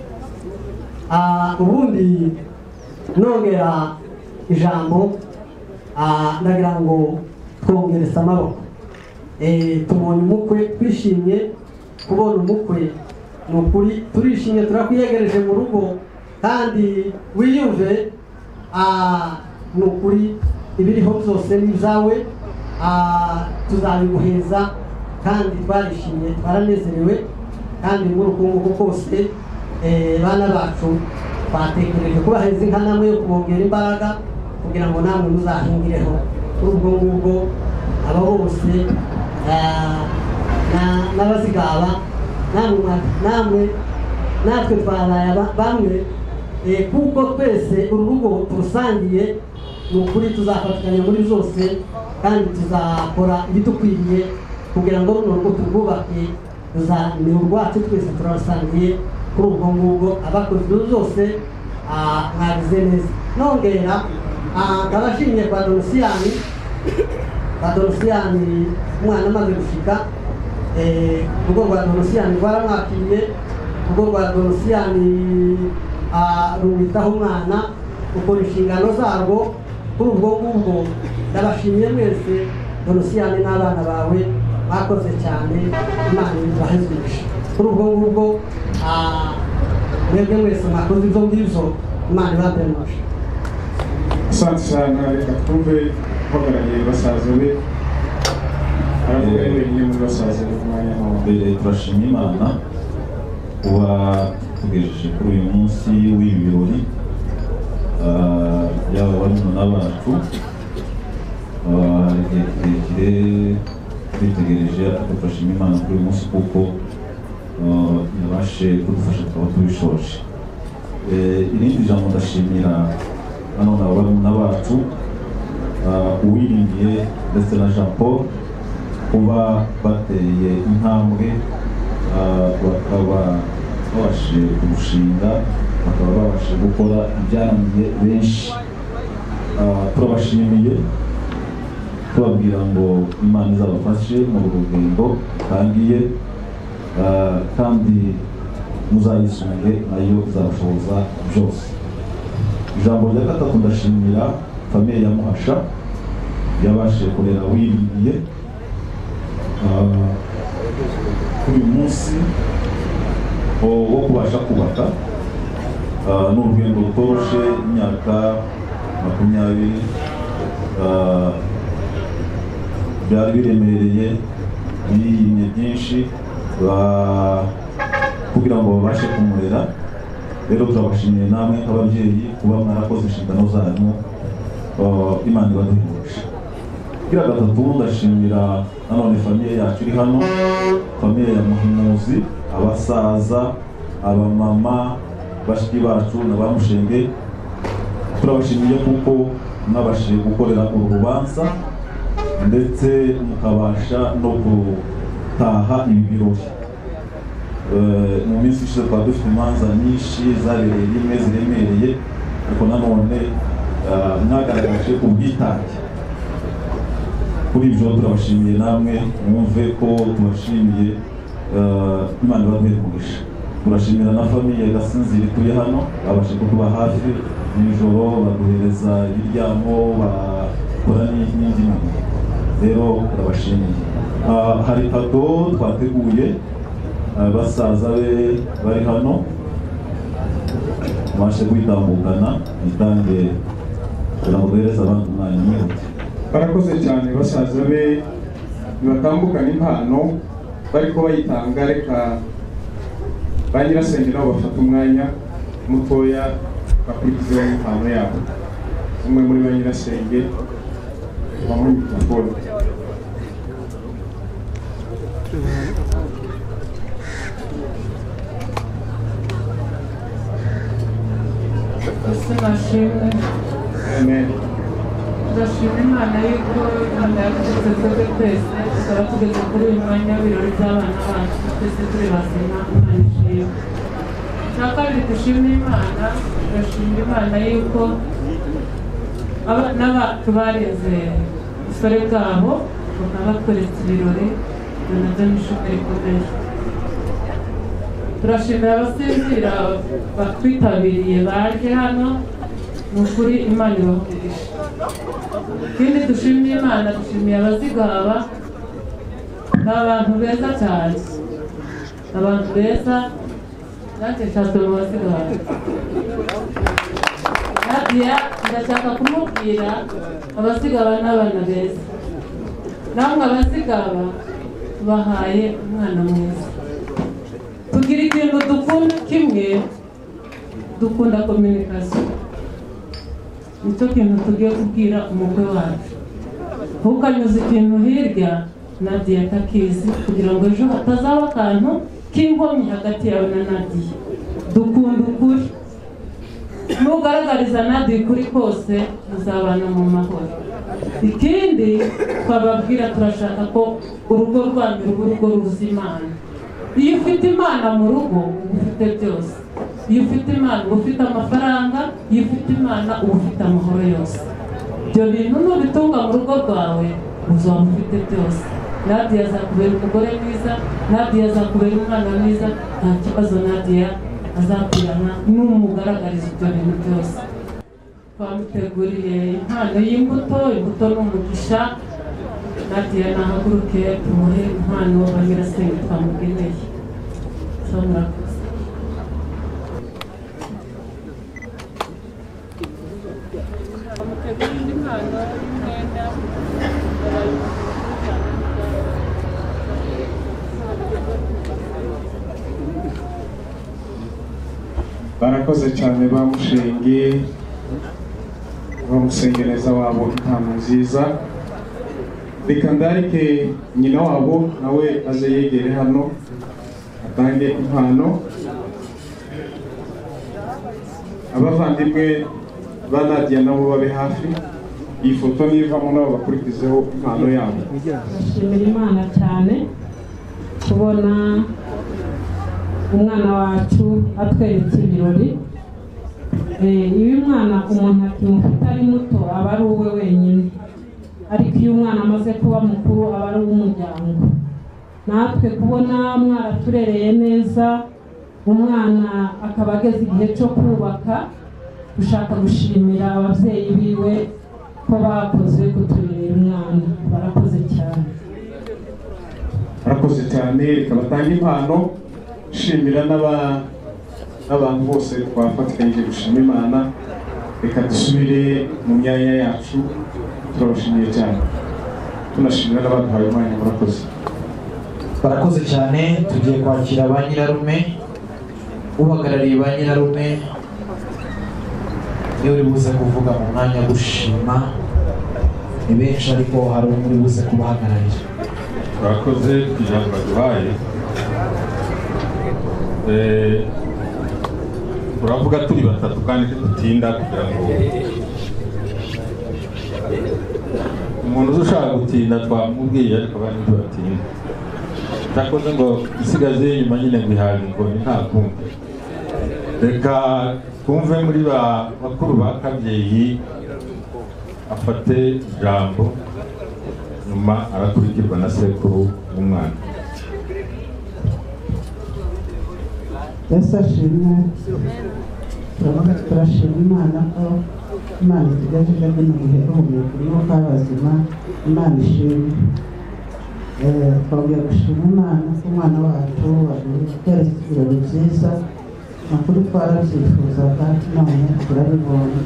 Ah, ubundi nongera ijambo ah, ndagira ngo twongerese amaboko. Eh, tubonye umukwe twishimye. Kubona umukwe ni ukuri turishimye turakwiyegereje mu rugo. Kandi wiyumve ah, ni ukuri ibiriho byose ni ibyawe. Ah, tuzabiguheza kandi twarishimye twaranezerewe. Kandi muri uku nguku kose eh, bana bacu batekereje kubaheza inka namwe yo kubongera imbaraga kugira ngo namwe muzahingireho. Kuri ubwo ngubwo aba bose na- n'abazigaba namwe natwe twabaye aba- bamwe eh, kuko twese uru rugo turusangiye ni ukuri tuzafatikanya muri zose kandi tuzakora ibidukwiriye kugira ngo runo rugo turwubake ni urwacu twese turarusangiye kuri ubwo ngubwo abakoze ibyo zose ah, mwagize neza. Nongera ah, nkaba nshimiye kwa donosiyani kwa donosiyani umwana amaze gushika eh, urugo rwa donosiyani rwaramwakiriye urugo rwa donosiyani ah, rumwitaho umwana ukora inshingano zarwo. Kuri ubwo ngubwo ndabashimiye mwese donosiyani n'abana bawe. Bakoze cyane imana ibahezeshe kuri ubwo ngubwo ah, mwebwe mwese mwakoze ibyo ngibyo imana ibademashe asante sana reka twumve uhagarariye basaza be aravuga wenyine muri basaza be ku mwanya wawe mbere turashima imana kuba tugejeje kuri uyu munsi w'ibi birori yaba barumuna bacu igihe kirekire twitegereje ariko turashima imana kuri uyu munsi kuko yabashe kudufasha tukaba tubishoje irindi jambo ndashimira hano na barumuna bacu uwiringiye ndetse na jean paul kuba bateye intambwe bakaba babashije kurushinga bakaba babashije gukora ibyananiye benshi turabashimiye tubabwira ngo imana izabafashe uru rugendo rutangiye Ah, kandi muzayisunge na yo izabashoboza byose. Ijambo rya gatatu ndashimira famiye ya muhasha yabashije kurera wiringiye Ah, kuri uyu munsi wo- kubasha kubaka Ah, ni urugendo rutoroshe imyaka makumyabiri byari biremereye biyimye byinshi kugira ngo babashe kumurera. Rero turabashimiye namwe nk'ababyeyi kuba mwarakoze inshingano zanyu imana ibaduhuje kira gatatu ndashimira nanone famiye yacu iri hano. Famiye ya muhimuzi abasaza abamama bashiki bacu na ba mushenge. Turabashimiye kuko mwabashije gukorera uru rubanza. Ndetse mukabasha no gutaha ibi birori Eh, mu minsi ishize twaba dufite imanza nyinshi zabereye rimwe ziremereye ariko nanone ah, mwagaragaje ubwitange. Kuri ibyo turabashimiye namwe mwumve ko tubashimiye eh, imana ibaduhe umugisha turashimira na famiye gasinzira ituye hano babashe kutuba hafi nijoro baduhereza ibiryamo bakora ni- n'indi mirimo rero turabashimiye Ah, hari kado twateguye ah, basaza be bari hano. Babashe kwitambukana itange kugira ngo duhereze abandi umwanya mwihute barakoze cyane basaza be nibatambukana impano bariko bayitanga reka ba nyirasenge nabo bafata umwanya mutoya bakurikizeho impano yabo. Umwe muri ba nyirasenge bamuha mikrofone ese nashimwe amen ndashima imana yuko imana yadushyize twebwe twese tukaba tugeze kuri uyu mwanya w'ibirori by'abana bacu twese turi bazima imana ishimwe icya kabiri dushima bacu bareze ubusore bwabo bakaba batweretse ibirori ibyo na byo ni ishimwe rikomeye turashimira abasinzira batwitabiriye baje hano ni ukuri imana ibahumurisha ikindi dushimiye imana dushimiye abazigaba ni abantu beza cyane abantu beza nanjye nshatse mu bazigaba ndashaka kumubwira abazigaba ni abana beza. Namwe abazigaba tubahaye umwana mwiza. Tugira ikintu dukunda kimwe dukunda kominikasiyo ni cyo kintu tugiye kubwira umukwe wacu. Ntukanyuze ikintu hirya nadiya atakizi kugira ngo ejo hatazaba akantu k'inkomyi hagati yawe na nadiya dukunda ukuri. Nugaragariza nadiya ukuri kose muzabana mu mahoro. Ikindi twababwira turashaka ko urugo rwanyu ruba urugo ruzi imana. Iyo ufite imana mu rugo uba ufite byose. Iyo ufite imana uba ufite amafaranga. Iyo ufite imana uba ufite amahoro yose. Ibyo bintu nubitunga mu rugo rwawe uzaba ufite byose. Nadiya azakubera umugore mwiza nadiya azakubera umwana mwiza nta kibazo nadiya azakwirana n'umugaragariza ibyo bintu byose. Twamuteguriye impano y'imbuto imbuto ni umugisha nadiya nahaguruke tumuhe impano ba nyirasenge twamugeneye. Barakoze cyane bamushenge bamusengereza wabo impano nziza. Reka ndarike nyina wabo nawe aze yegere hano atange impano. Abavandimwe ba Nadia nabo babe hafi. Iyi foto nivamo nabo bakurikizeho impano yabo. Imana cyane kubona umwana wacu atweretse ibirori. Eh, iyo umwana umuntu akimufite ari muto aba ari uwe wenyine. Ariko iyo umwana amaze kuba mukuru aba ari uw'umuryango. Natwe kubona mwaraturereye neza umwana akaba ageze igihe cyo kubaka dushaka gushimira ababyeyi biwe ko bakoze kuturerera umwana. Barakoze cyane. Barakoze cyane reka batange impano. Shimira n'aba- n'abantu bose twafatikanyije gushima imana. Reka dusubire mu myanya yacu turabashimiye cyane. Tunashimira n'abaduhaye umwanya murakoze. Barakoze cyane tugiye kwakira ba nyirarume uhagarariye ba nyirarume. Niwe uri buze kuvuga mu mwanya wo gushima ni benshi ariko hari umwe uri buze kubahagararira. Turakoze ku ijambo baduhaye turavuga turi batatu kandi ntidutinda kugira ngo umuntu ushaka gutinda twamubwiye ariko abandi ntibatinda cyakoze ngo isigaze inyuma nyine ngo ihaga ingoni nta kumva reka twumve muri ba bakuru ba kabyeyi afate ijambo nyuma arakurikirwa na sekuru w'umwana turavuga turashima imana ko imana itugejeje bino bihe duhumeka umwuka w'abazima imana ishimwe twongeye gushima imana ko umwana wacu atweretse ibirori byiza ukuri twarabyifuzaga none turabibonye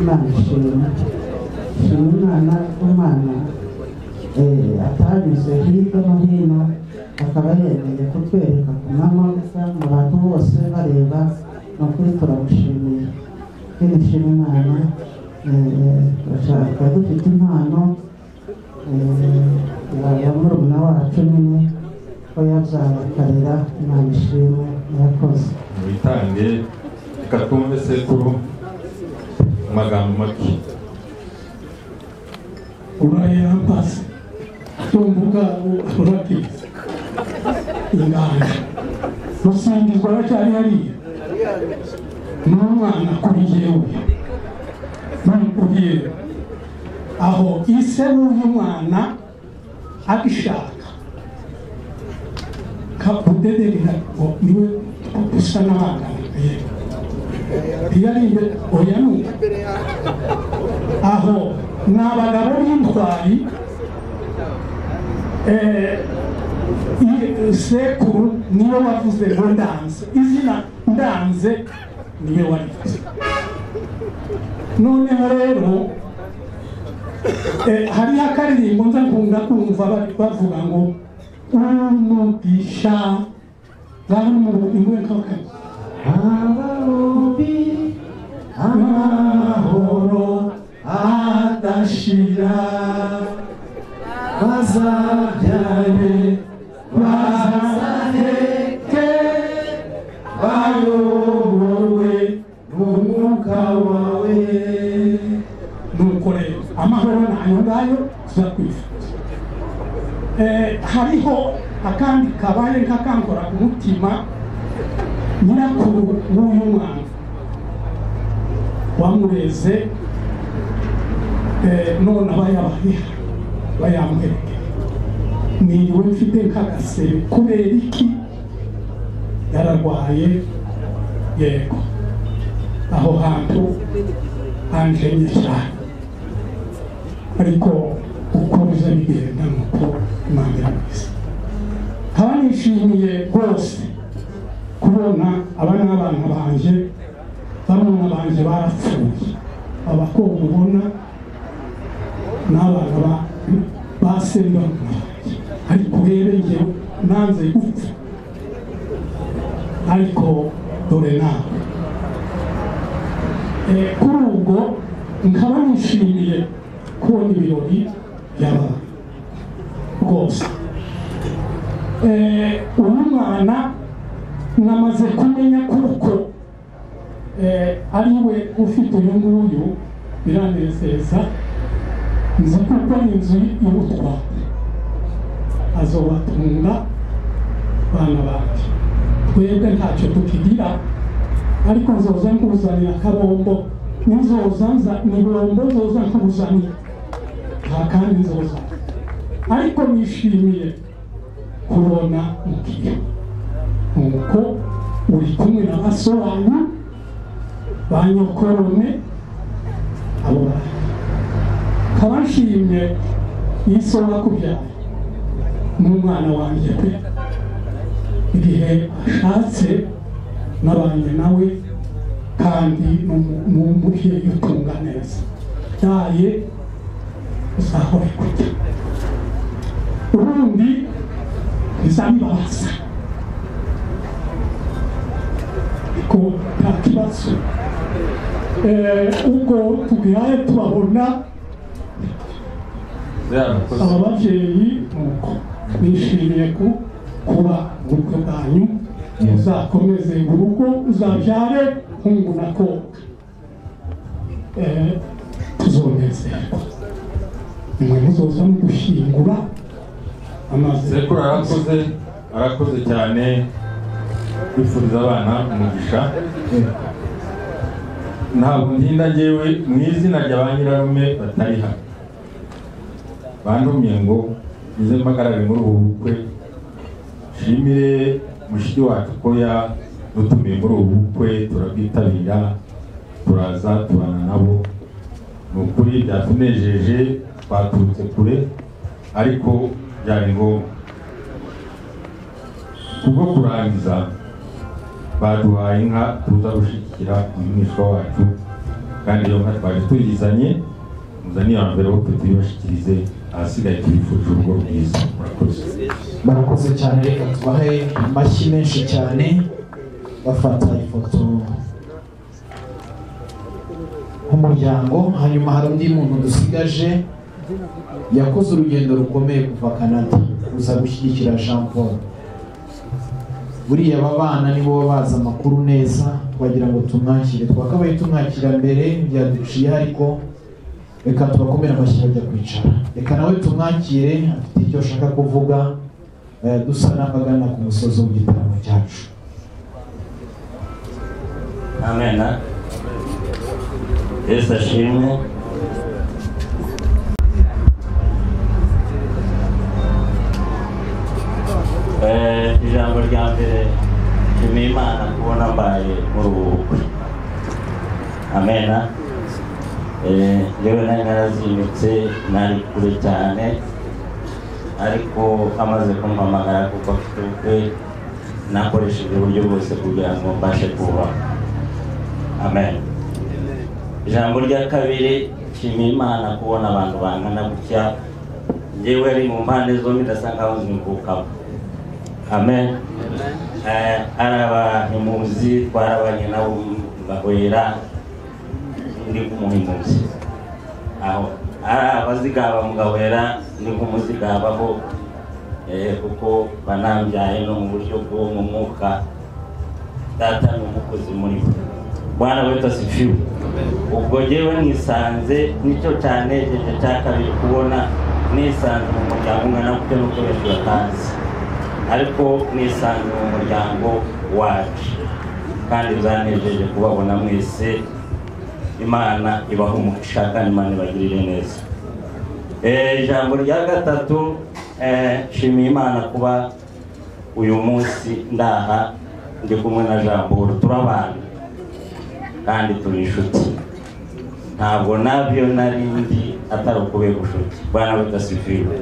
imana ishimwe shima imana ko umwana atanyuze hirya no hino akaba yemeye kutwereka ku manywa mu bantu bose bareba ni ukuri turamushimiye kandi nshima imana turashaka dufite impano ya murumuna wacu nyine ko yabyaye akarera imana ishimwe murakoze witange reka twumve sekuru mu magambo make urayambaza tumvuga urakiza inganje rusingizwa aracyari hariya n'umwana kuri yewe nukubwira aho ise w'uyu mwana agishaka kabudederera ngo ni we dusa n'abangana yewe iyo ari imbere oya ni aho ni abagabo b'intwari eh, i- sekuru niwe wavuze ngo ndanze izina ndanze niwe warivuze noneho rero eh, hariho akaririmbo nza nkunda kumva bavuga ngo umugisha imbuga nk'akari abarubi amahoro adashira bazabyare bazaheke bayoborwe n'umwuka wawe nuko rero amahoro na yo ngayo tuza kwifuza Eh, hariho akandi kabaye nk'akankora ku mutima nyirakuru w'uyu mwana wamureze eh, none aba yabaye bayamuherekeye niriwe mfite nk'agasebe kubera iki yararwaye. Yego. Aho hantu hanjemye cyane. Ariko uko biza bigenda nuko imana irabizi nishimiye rwose kubona aba ni abana banjye barumuna banjye barapfuye. Abakobwa ubona ni abana ba- ba se barumuna banjye ariko njye nanze gupfa. Ariko dore nawe kuri ubwo nkaba nishimiye kubona ibirori byabaye rwose. Eh, uyu mwana namaze kumenya kuko eh, ari we ufite uyu nguyu biranezeza. Nzi kuko ni inzu y'ubutwari. Azobatunga bana banjye twebwe ntacyo tukigira ariko nzoza nkuzanira akabombo nizoza nza ni bombo nzoza nkuzanira nta kandi nzoza ariko nishimiye kubona mukiriya nuko uri kumwe na baso banyu ba nyokorome abo bantu nkaba nshimye iso wakubyaye n'umwana wanjye. Pe igihe ashatse nabanye nawe kandi ni umubyeyi utunga neza. Yaye uzahore kujya ubundi bizabibabaza ko nta kibazo. Eh, ubwo tugihaye tubabona. Aba babyeyi nuko. Bishimiye ku kuba ubukwe bwanyu uzakomeze urugo uzabyare hungu na kobwa Eh, tuzonezerwa. Nimwe muzoza mudushyingura amaze sekuru arakoze arakoze cyane kwifuriza abana umugisha. Ntabwo ndinda ngewe mu izina rya ba nyirarume batari hano. Bandumye ngo nize mpagarare muri ubu bukwe. Nshimire mushiki wacu ko yadutumiye muri ubu bukwe turabwitabira turaza tubana nabo. Ni ukuri byatunejeje twaturutse kure ariko byari ngombwa. Kubwo kurangiza baduhaye inka tuza gushyigikira umwishwa wacu. Kandi iyo nka twari tuyizanye mbere wo tuyibashyikirize ahasigaye tubifurije urugo rwiza murakoze barakoze cyane reka tubahe amashyi menshi cyane bafata ifoto nk'umuryango hanyuma hari undi muntu dusigaje yakoze urugendo rukomeye kuva canada kuza gushyigikira jean paul buriya aba bana nibo bazi amakuru neza twagira ngo tumwakire twakabaye tumwakira mbere byaduciye ariko reka tubakomere amashyi bajya kwicara. Reka nawe tumwakire afite icyo ashaka kuvuga eh, dusa n'abagana ku musozi w'igitaramo cyacu. Amena yesu ashimwe. Eh, ijambo rya mbere nshimiye imana kubona mbaye muri ubu bukwe yewe nari narazimitse nari kure cyane ariko amaze kumpamagara kuko afite ubukwe nakoresheje uburyo bwose kugira ngo mbashe kubaho. Amen. Ijambo rya kabiri nshimiye imana kubona abantu bangana gutya. Njyewe ari mu mpande zombi ndasa nkaho zimvukamo amen. Eh, ari abahimuzi twarabanye nabo bahwera ndi kumuhimuzi aho ari abazigaba mugahwera ndi nk'umuzigabaho eh, kuko banambyaye no mu buryo bwo mu mwuka. Data ni umukozi muri bwana wetu asifiwe ubwo jyewe nisanze ni cyo cyanejeje cya kabiri kubona nisanze mu muryango ungana gutyo nuko benshi ariko nisanze mu muryango wacu. Kandi bizanejeje kubabona mwese imana ibaha umugisha kandi imana ibagirire neza. Eh, ijambo rya gatatu eh, nshimiye imana kuba uyu munsi ndaha ndi kumwe na jambo turabana kandi turi inshuti. Ntabwo na byo nari ndi atari ukubera ubushuti bwana budasifiwe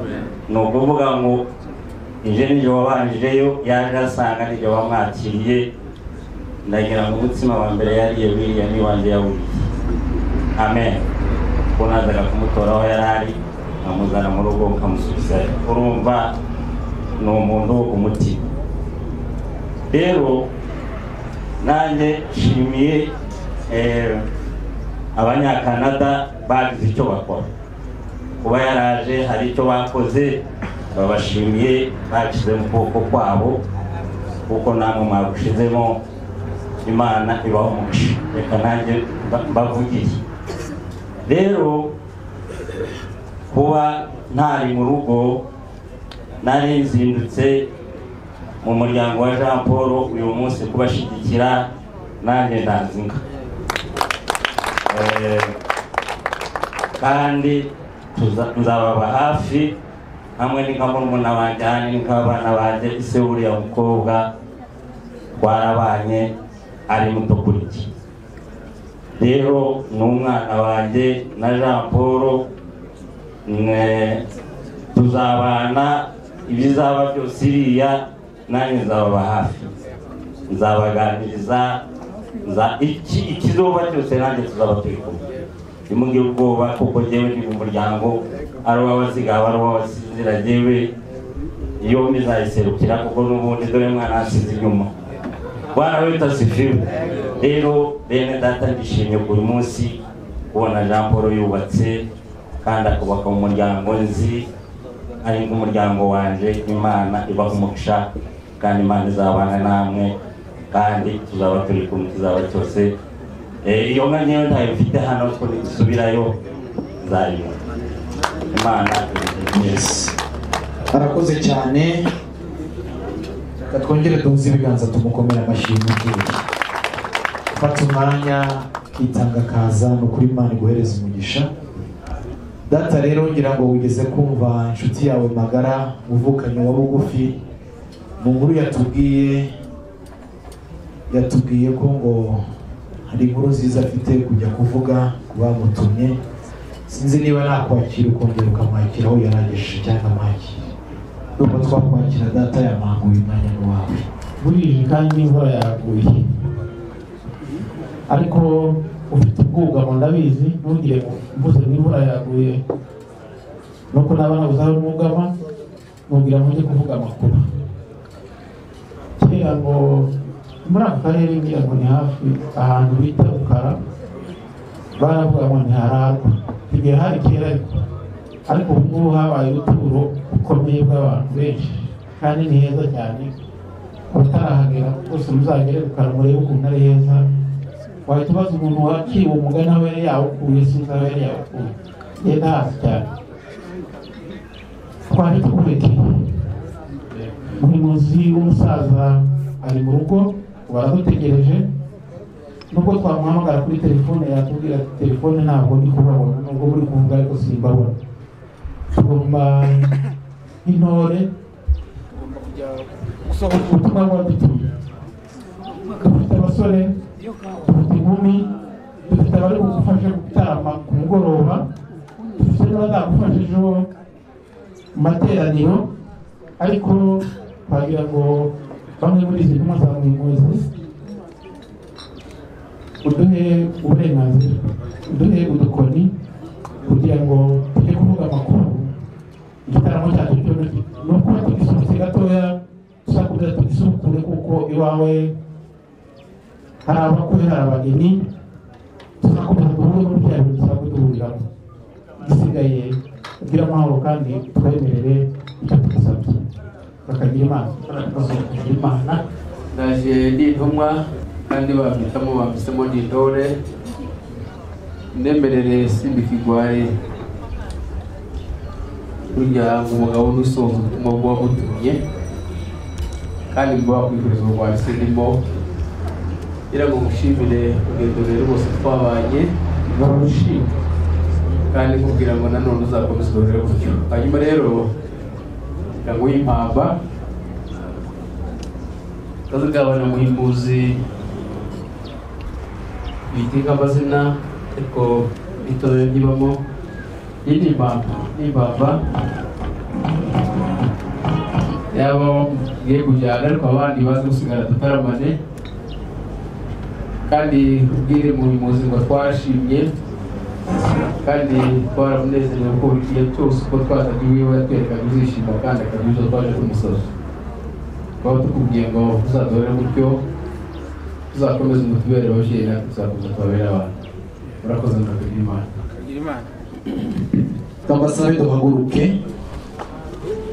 ni ukuvuga ngo inje nijye wabanjijeyo yaje asanga nijye wamwakiriye ndagira ngo umutsima wa mbere yariye wiriya n'iwanjye yawuriye amen. Ko nazaga kumutora aho yari ari nkamuzana mu rugo nkamusubizayo urumva ni umuntu mutima rero nanjye nshimiye eh, abanyakanada bagize icyo bakora. Kuba yaraje hari icyo bakoze babashimiye bashyize mu kuboko kwabo kuko namwe mwagushizemo imana ibaho umugisha. Reka nanjye rero kuba ntari mu rugo nari nzindutse mu muryango wa jean paul uyu munsi kubashyigikira nanjye ndazinga Eh, kandi nzababa hafi hamwe ni nka murumuna wanjye hano ni nk'abana banjye ise uriya mukobwa twarabanye ari muto kuri rero ni umwana wanjye na jean paul tuzabana ibizaba byose iriya nanjye nzababa hafi. Nzabaganiriza nza iki ikizoba cyose nanjye tuzaba turi kumwe. Ntimugire ubwoba kuko jyewe ndi mu muryango ari uw'abazigaba ari uw'abasinzira jyewe iyo mizayiserukira kuko n'ubundi dore mwana asize inyuma. Bwana tasifiwe rero bene data ndishimye buri munsi kubona jean paul yubatse kandi akubaka mu muryango nzi ari nk'umuryango wanje imana ibaha umugisha kandi imana izabana namwe kandi tuzaba turi kumwe kizaba cyose Eh, iyo nka nyewe ntayo mfite hano two nidusubirayo nzayibona imana arakoze cyane. Twongere duhuze ibiganza tumukomere amashyi y'umubyeyi fata umwanya itanga akaza ni ukuri imana iguhereza umugisha. Data rero ngira ngo wigeze kumva inshuti yawe magara uvukanye wa bugufi mu nkuru yatubwiye yatubwiye ko ngo hari inkuru nziza afite kujya kuvuga ku bamutumye. Sinzi niba nakwakira ukongera ukamwakira aho yaragejeje cyangwa amwakira nubwo twakwakira data yamanguye umwanya n'uwawe burije kandi n'imvura yaguye ariko ufite ubwugamo ndabizi ntugire ngo mvuze n'imvura yaguye. Nuko naba nabuze aho nugama nubwira ngo njye kuvuga amakuru. Kera ngo muri ako karere ngira ngo ni hafi ahantu bita rukara baravuga ngo ntihararwa igihe hari kera ariko ariko ubu ngubu habaye uruturo rukomeye bw'abantu benshi. Kandi ni heza cyane abatarahagera bose muzagere rukara murebe ukuntu ari heza. Wahita ubaza umuntu waciwe umugani aho yari yawukuye sinzi aho yari yawukuye yenda hasi cyane twari tukurekeye umuyobozi w'umusaza ari mu rugo baradutegereje nubwo twamuhamagara kuri telefone yatubwira ati telefone ntabwo ndi kubabona nubwo muri kuvuga ariko simbabona tugomba intore ubutumwa bwadutumye dufite abasore inkumi dufite abari bugufashe gutarama ku mugoroba dufite n'abazagufasha ejo mu materaniro ariko twagira ngo bamwe muri izi ntumwa za muyobozi uduhe uburenganzira uduhe udukoni kugira ngo tujye kuvuga amakuru igitaramo cyacu cyo ni ukuba tugisubitse gatoya tusakuza tugisukure kuko iwawe hari abakwe hari abageni tuzakomeza duhure muri bya bintu dusanzwe duhuriramo gisigaye kugira amahoro kandi tubemerere icyo tugusabye bakagira imana imana naje ndi kandi bampitamo bampisemo ndi intore simba ikigwaye burya umugabo n'usoza ubutumwa bw'uwamutumye kandi ngo wakwifuriza ubugwari sindimo ngira ngo mushimire urugendo rero rwose twabanye. Barushime kandi nkubwira ngo nanone uzakomeza urore gutyo. Hanyuma rero ngo y'impamba kazigabana muhimbuzi bitinga amazina ariko itorero ryibamo iyi ni imbamba ni imbamba yaba ngiye kujyana ariko abandi bazi gusigara tutaramane. Kandi ubwire muhimuzi ngo twashimye kandi twaramunezerewe ko buri gihe cyose uko twazanye iwiwe yatwerekaga uzishima kandi ibyo twaje kumusoza. Twaba tukubwiye ngo uzadore gutyo tuzakomeza umutubere ababyeyi natwe tuzakomeza tubabere abantu. Murakoze murakoze imana twabasabe duhaguruke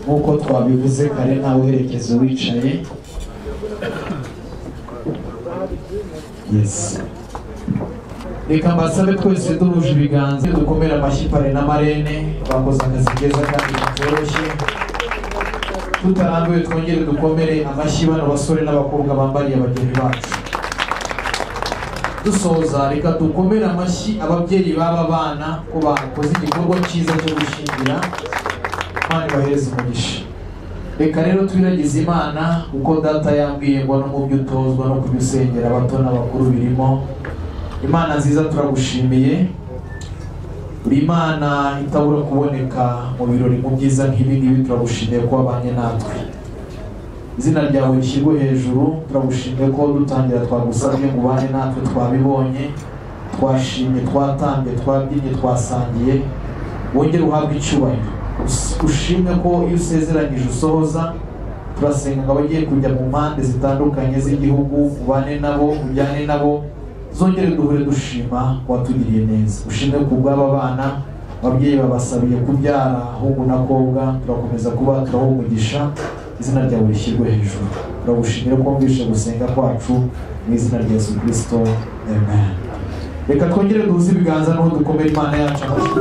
nk'uko twabivuze kare ntawe uherekeza wicaye reka mbasabe twese duhuje ibiganza dukomere amashyi pare na marene bakoze akazi keza kandi katoroshye. Tutarambiwe twongere dukomere amashyi bano basore n'abakobwa bambariye abageni bacu. Dusoza reka dukomere amashyi ababyeyi b'aba bana ko bakoze igikorwa cyiza cyo gushingira. Imana ibahereze umugisha. Reka rero twiragize imana kuko data yambwiye ngo no mu byo utozwa no kubisengera abato n'abakuru birimo. Imana nziza turagushimiye. Uri imana itabura kuboneka mu birori mu byiza nk'ibi ngibi turagushimiye ko wabanye natwe. Izina ryawe rishyirwe hejuru turagushimiye ko dutangira twagusabye ngo ubane natwe twabibonye twashimye twatambye twabyinnye twasangiye. Wongere uhabwe icyubahiro. Us- ushimwe ko iyo usezeranyije usohoza turasenga abagiye kujya mu mpande zitandukanye z'igihugu ubane nabo ujyane nabo zongere duhure dushima watugiriye neza. Ushimwe ku bw'aba bana ababyeyi babasabiye kubyara ahubwo n'akobwa turakomeza kuba turaho umugisha izina ryawe rishyirwe hejuru. Turagushimira ko wumvishe gusenga kwacu mu izina rya yesu kirisito amen. Reka twongere duhuze ibiganza n'uwo dukomere imana yacu. amashyi